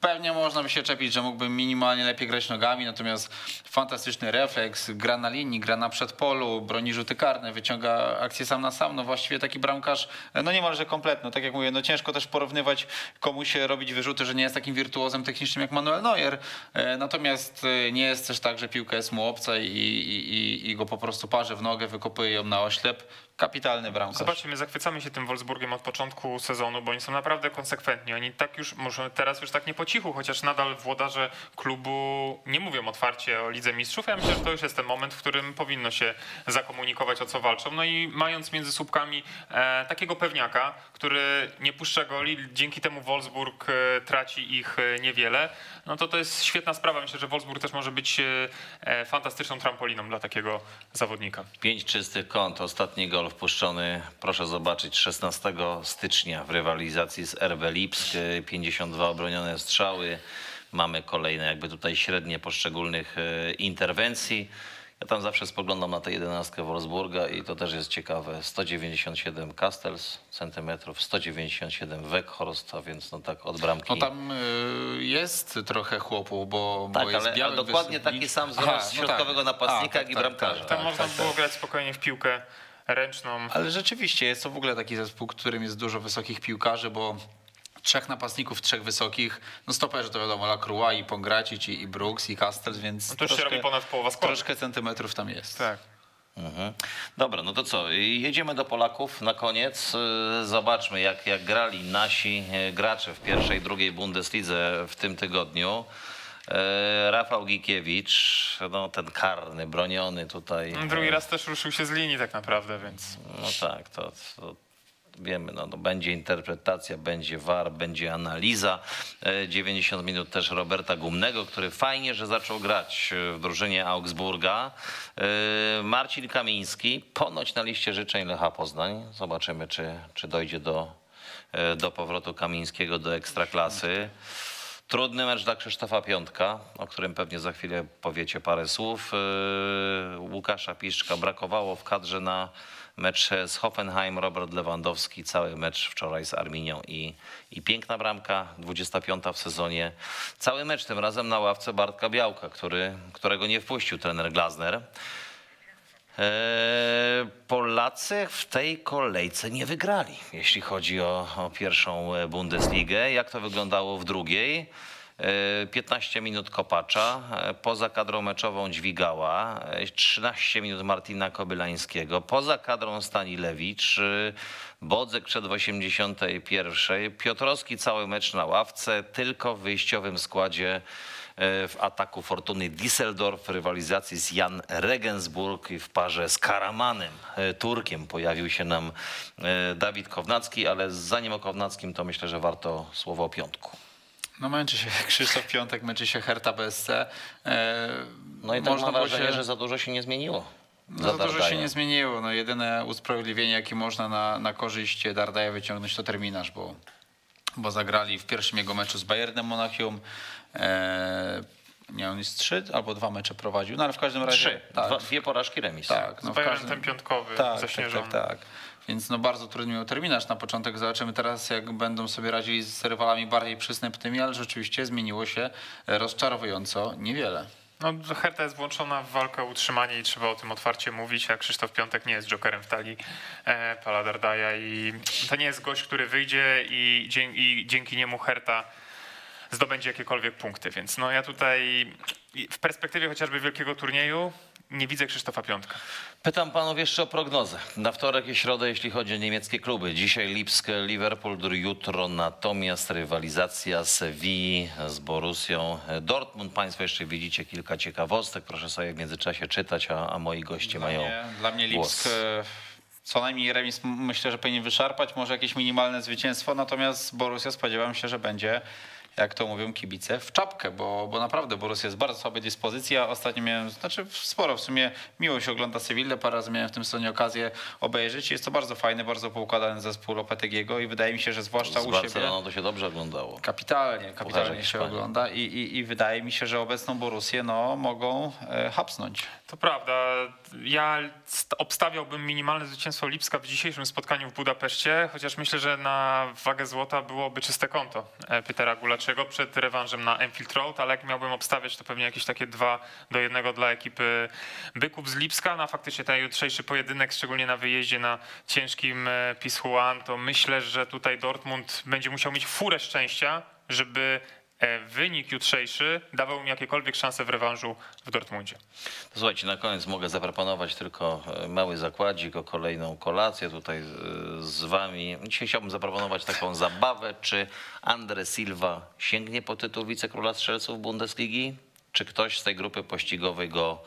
Pewnie można by się czepić, że mógłby minimalnie lepiej grać nogami, natomiast fantastyczny refleks, gra na linii, gra na przedpolu, broni rzuty karne, wyciąga akcję sam na sam. No właściwie taki bramkarz, no niemalże kompletny. No, tak jak mówię, no ciężko też porównywać komuś robić wyrzuty, że nie jest takim wirtuozem technicznym jak Manuel Neuer. E, Natomiast e, nie jest też tak, że piłka jest mu i, i, i, go po prostu parzy w nogę, wykopuje ją na oślep. Kapitalny bramkarz. Zobaczcie, my zachwycamy się tym Wolfsburgiem od początku sezonu, bo oni są naprawdę konsekwentni. Oni tak już, może teraz już tak nie po cichu, chociaż nadal włodarze klubu nie mówią otwarcie o Lidze Mistrzów. Ja myślę, że to już jest ten moment, w którym powinno się zakomunikować, o co walczą. No i mając między słupkami e, takiego pewniaka, który nie puszcza goli, dzięki temu Wolfsburg e, traci ich e, niewiele, no to to jest świetna sprawa. Myślę, że Wolfsburg też może być e, e, fantastyczną trampoliną dla takiego zawodnika. Pięć czystych kąt, ostatni gol wpuszczony, proszę zobaczyć, 16 stycznia w rywalizacji z RB Lipsk, e, 52 obronione strzały, mamy kolejne jakby tutaj średnie poszczególnych e, interwencji. Ja tam zawsze spoglądam na tę jedenastkę Wolfsburga i to też jest ciekawe. 197 Castells centymetrów, 197 Weghorst, a więc no tak od bramki. No tam y, jest trochę chłopów, bo, Tak, bo jest ale- biały ale dokładnie taki sam wzrost środkowego napastnika, jak i bramkarza. Tam tak, można tak, było tak. grać spokojnie w piłkę ręczną. Ale rzeczywiście jest to w ogóle taki zespół, którym jest dużo wysokich piłkarzy, bo trzech napastników, trzech wysokich, no stoperzy to wiadomo, Lacroix i Pongracic i, i Brooks i Castells, więc No to już się robi ponad połowa składu. troszkę centymetrów tam jest. Tak. Mhm. Dobra, no to co? Jedziemy do Polaków na koniec. Yy, Zobaczmy, jak, jak grali nasi yy, gracze w pierwszej i drugiej Bundeslidze w tym tygodniu. E, Rafał Gikiewicz, no ten karny, broniony tutaj. Drugi raz też ruszył się z linii tak naprawdę, więc No tak, to, to wiemy, no, no, będzie interpretacja, będzie VAR, będzie analiza. E, 90 minut też Roberta Gumnego, który fajnie, że zaczął grać e, w drużynie Augsburga. E, Marcin Kamiński, ponoć na liście życzeń Lecha Poznań. Zobaczymy, czy, czy dojdzie do, e, do powrotu Kamińskiego do Ekstraklasy. Trudny mecz dla Krzysztofa Piątka, o którym pewnie za chwilę powiecie parę słów. Łukasza Piszczka brakowało w kadrze na mecz z Hoffenheim. Robert Lewandowski cały mecz wczoraj z Arminią i, i piękna bramka, 25 w sezonie. Cały mecz tym razem na ławce Bartka Białka, który, którego nie wpuścił trener Glasner. Eee, Polacy w tej kolejce nie wygrali, jeśli chodzi o, o pierwszą e, Bundesligę. Jak to wyglądało w drugiej? Eee, 15 minut Kopacza, e, poza kadrą meczową Dźwigała, e, 13 minut Martina Kobylańskiego, poza kadrą Stanilewicz, e, Bodzek przed w 81, Piotrowski cały mecz na ławce, tylko w wyjściowym składzie e, w ataku Fortuny Düsseldorf w rywalizacji z Jan Regensburg i w parze z Karamanem, e, Turkiem pojawił się nam e, Dawid Kownacki, ale zanim o Kownackim to myślę, że warto słowo o piątku. No męczy się Krzysztof Piątek, męczy się Herta BSC. E, No i tak można mam wrażenie, się- że za dużo się nie zmieniło. No dużo się nie zmieniło. No, jedyne usprawiedliwienie, jakie można na, na korzyść Dardaja wyciągnąć, to terminarz, bo, bo zagrali w pierwszym jego meczu z Bayernem Monachium. E, nie, on jest trzy albo dwa mecze prowadził, no ale w każdym razie... Trzy, Tak, dwa, dwie porażki remis. tak, z no, w Bayernem każdym, ten piątkowy, tak, tak, tak, tak. Więc no bardzo trudny miał terminarz na początek. Zobaczymy teraz, jak będą sobie radzili z rywalami bardziej przystępnymi, ale rzeczywiście zmieniło się rozczarowująco niewiele. No, Herta jest włączona w walkę o utrzymanie i trzeba o tym otwarcie mówić, a Krzysztof Piątek nie jest jokerem w talii e, Pala Dardaja i to nie jest gość, który wyjdzie i, dzie- i dzięki niemu Herta zdobędzie jakiekolwiek punkty, więc no ja tutaj w perspektywie chociażby wielkiego turnieju nie widzę Krzysztofa Piątka. Pytam panów jeszcze o prognozę. Na wtorek i środę, jeśli chodzi o niemieckie kluby. Dzisiaj Lipsk, Liverpool, jutro natomiast rywalizacja Sewilli z Borussią Dortmund. Państwo jeszcze widzicie kilka ciekawostek. Proszę sobie w międzyczasie czytać, a, a moi goście Dla mają mnie, dla mnie głos. Lipsk e, co najmniej remis myślę, że powinien wyszarpać, może jakieś minimalne zwycięstwo, natomiast Borussia spodziewam się, że będzie jak to mówią kibice, w czapkę, bo, bo naprawdę Borussia jest w bardzo słabej dyspozycji. Ja ostatnio miałem, znaczy sporo w sumie miło się ogląda Sewillę, parę razy miałem w tym sezonie okazję obejrzeć. Jest to bardzo fajny, bardzo poukładany zespół Lopetegiego i wydaje mi się, że zwłaszcza z u siebie... Barceloną to się dobrze oglądało. Kapitalnie, kapitalnie się ogląda i, i, i wydaje mi się, że obecną Borussię no, mogą e, hapsnąć. To prawda. Ja st- obstawiałbym minimalne zwycięstwo Lipska w dzisiejszym spotkaniu w Budapeszcie, chociaż myślę, że na wagę złota byłoby czyste konto e, Petera Gulaczego przed rewanżem na Enfield Road, ale jak miałbym obstawiać, to pewnie jakieś takie 2 do 1 dla ekipy Byków z Lipska. No a faktycznie ten jutrzejszy pojedynek, szczególnie na wyjeździe na ciężkim e, Pishuan, to myślę, że tutaj Dortmund będzie musiał mieć furę szczęścia, żeby wynik jutrzejszy dawał mi jakiekolwiek szanse w rewanżu w Dortmundzie. Słuchajcie, na koniec mogę zaproponować tylko e, mały zakładzik o kolejną kolację tutaj e, z wami. Dzisiaj chciałbym zaproponować taką zabawę, czy Andre Silva sięgnie po tytuł wicekróla strzelców Bundesligi, czy ktoś z tej grupy pościgowej go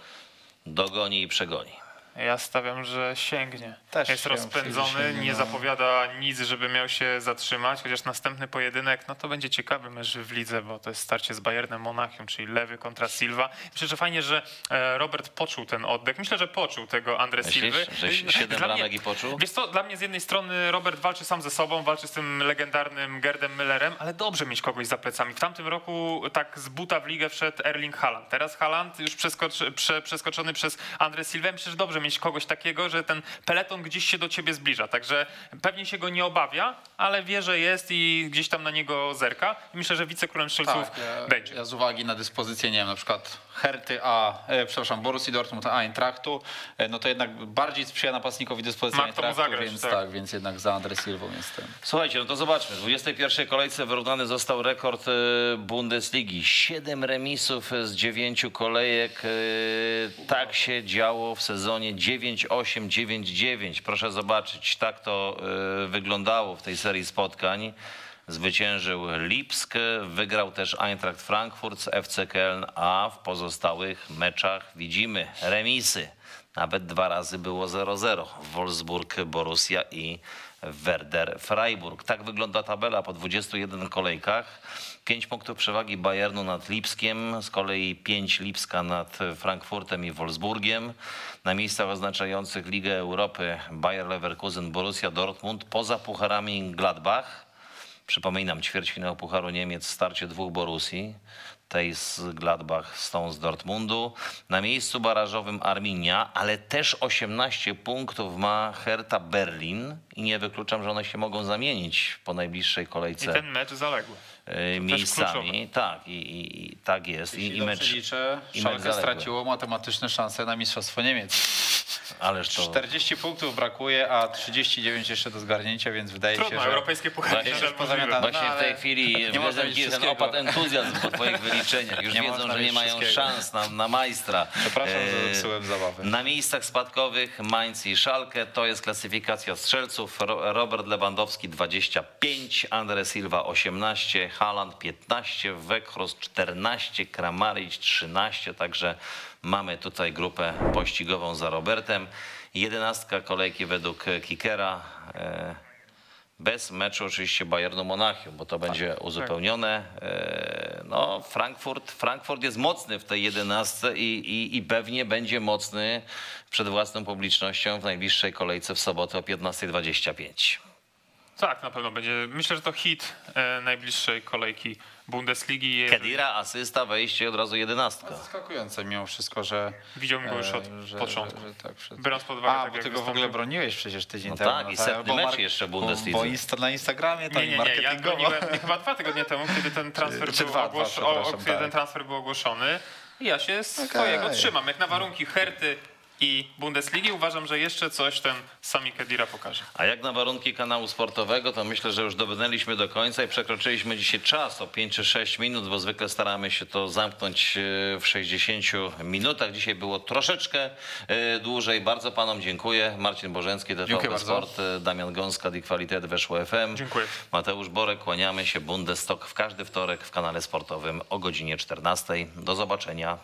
dogoni i przegoni. Ja stawiam, że sięgnie. Też jest rozpędzony, sięgnie, nie no. zapowiada nic, żeby miał się zatrzymać, chociaż następny pojedynek, no to będzie ciekawy mecz w lidze, bo to jest starcie z Bayernem Monachium, czyli lewy kontra Silva. Myślę, że fajnie, że e, Robert poczuł ten oddech. Myślę, że poczuł tego Andre Myślisz, Silwy. że si- siedem Dla bramek i poczuł? Wiesz co, dla mnie z jednej strony Robert walczy sam ze sobą, walczy z tym legendarnym Gerdem Müllerem, ale dobrze mieć kogoś za plecami. W tamtym roku tak z buta w ligę wszedł Erling Haaland. Teraz Haaland już przeskoczy, prze, przeskoczony przez Andre Silva. Myślę, że dobrze mieć kogoś takiego, że ten peleton gdzieś się do ciebie zbliża. Także pewnie się go nie obawia, ale wie, że jest i gdzieś tam na niego zerka. I myślę, że wicekrólem strzelców ja, będzie. ja z uwagi na dyspozycję, nie wiem, na przykład Herty, a, e, przepraszam, Borussii Dortmund, a Eintrachtu, e, no to jednak bardziej sprzyja napastnikowi dyspozycja Ma Eintrachtu, zagrać, więc tak. tak. więc jednak za Andre Silvą jestem. Słuchajcie, no to zobaczmy. W 21 kolejce wyrównany został rekord e, Bundesligi. Siedem remisów z dziewięciu kolejek. E, Tak się działo w sezonie 9-8, 9-9. Proszę zobaczyć, tak to e, wyglądało w tej serii spotkań. Zwyciężył Lipsk, wygrał też Eintracht Frankfurt z FC Köln, a w pozostałych meczach widzimy remisy. Nawet dwa razy było 0-0. Wolfsburg, Borussia i Werder Freiburg. Tak wygląda tabela po 21 kolejkach. 5 punktów przewagi Bayernu nad Lipskiem, z kolei 5 Lipska nad Frankfurtem i Wolfsburgiem. Na miejscach oznaczających Ligę Europy Bayer Leverkusen, Borussia Dortmund, poza pucharami Gladbach. Przypominam, ćwierćfinał Pucharu Niemiec, starcie dwóch Borussii, tej z Gladbach, z tą z Dortmundu. Na miejscu barażowym Arminia, ale też 18 punktów ma Hertha Berlin i nie wykluczam, że one się mogą zamienić po najbliższej I kolejce ten mecz zaległy. E, miejscami. Tak, i, i, i tak jest. I, Jeśli i dobrze mecz, liczę, i mecz zaległy. straciło matematyczne szanse na Mistrzostwo Niemiec. ależ to... 40 punktów brakuje, a 39 jeszcze do zgarnięcia, więc wydaje Trudno, się, że... europejskie puchary Właśnie pozamiatane. Właśnie No, w tej chwili nie w można mieć ten wszystkiego. opadł entuzjazm po twoich wyliczeniach. Już Nie wiedzą, że nie mają szans na, na majstra. Przepraszam, że E, zepsułem zabawy. Na miejscach spadkowych Mainz i Szalkę to jest klasyfikacja strzelców. Ro- Robert Lewandowski 25, Andre Silva 18, Haaland 15, Weghorst 14, Kramaric 13, także mamy tutaj grupę pościgową za Robertem. Jedenastka kolejki według Kikera. E, bez meczu oczywiście Bayernu Monachium, bo to będzie uzupełnione. E, No, Frankfurt, Frankfurt jest mocny w tej jedenastce i, i, i pewnie będzie mocny przed własną publicznością w najbliższej kolejce w sobotę o 15.25. Tak, na pewno będzie. Myślę, że to hit e, najbliższej kolejki Bundesligi. Jeżeli Kedira, asysta, wejście od razu jedenastka. Zaskakujące mimo wszystko, że... Widziałbym go już od e, że- początku. że tak, przed... Biorąc pod uwagę, A, tak bo ty go w ogóle broniłeś przecież tydzień No temu. tak, i setny mecz jeszcze w bo- insta, na Instagramie, tak Nie, nie, nie. Ja broniłem chyba dwa tygodnie temu, kiedy ten transfer, Czy był, dwa, dwa, ogłos- o, o, kiedy tak. ten transfer był ogłoszony. I ja się swojego Okej. trzymam. Jak na warunki Herty i Bundesligi uważam, że jeszcze coś ten Sami Kedira pokaże. A jak na warunki kanału sportowego, to myślę, że już dobrnęliśmy do końca i przekroczyliśmy dzisiaj czas o 5 czy 6 minut, bo zwykle staramy się to zamknąć e, w 60 minutach. Dzisiaj było troszeczkę e, dłużej. Bardzo panom dziękuję. Marcin Bożencki, TVP. Sport, e, Damian Gąska, Die Qualität, Weszło FM. Dziękuję. Mateusz Borek, kłaniamy się. Bundestok w każdy wtorek w kanale sportowym o godzinie 14. Do zobaczenia.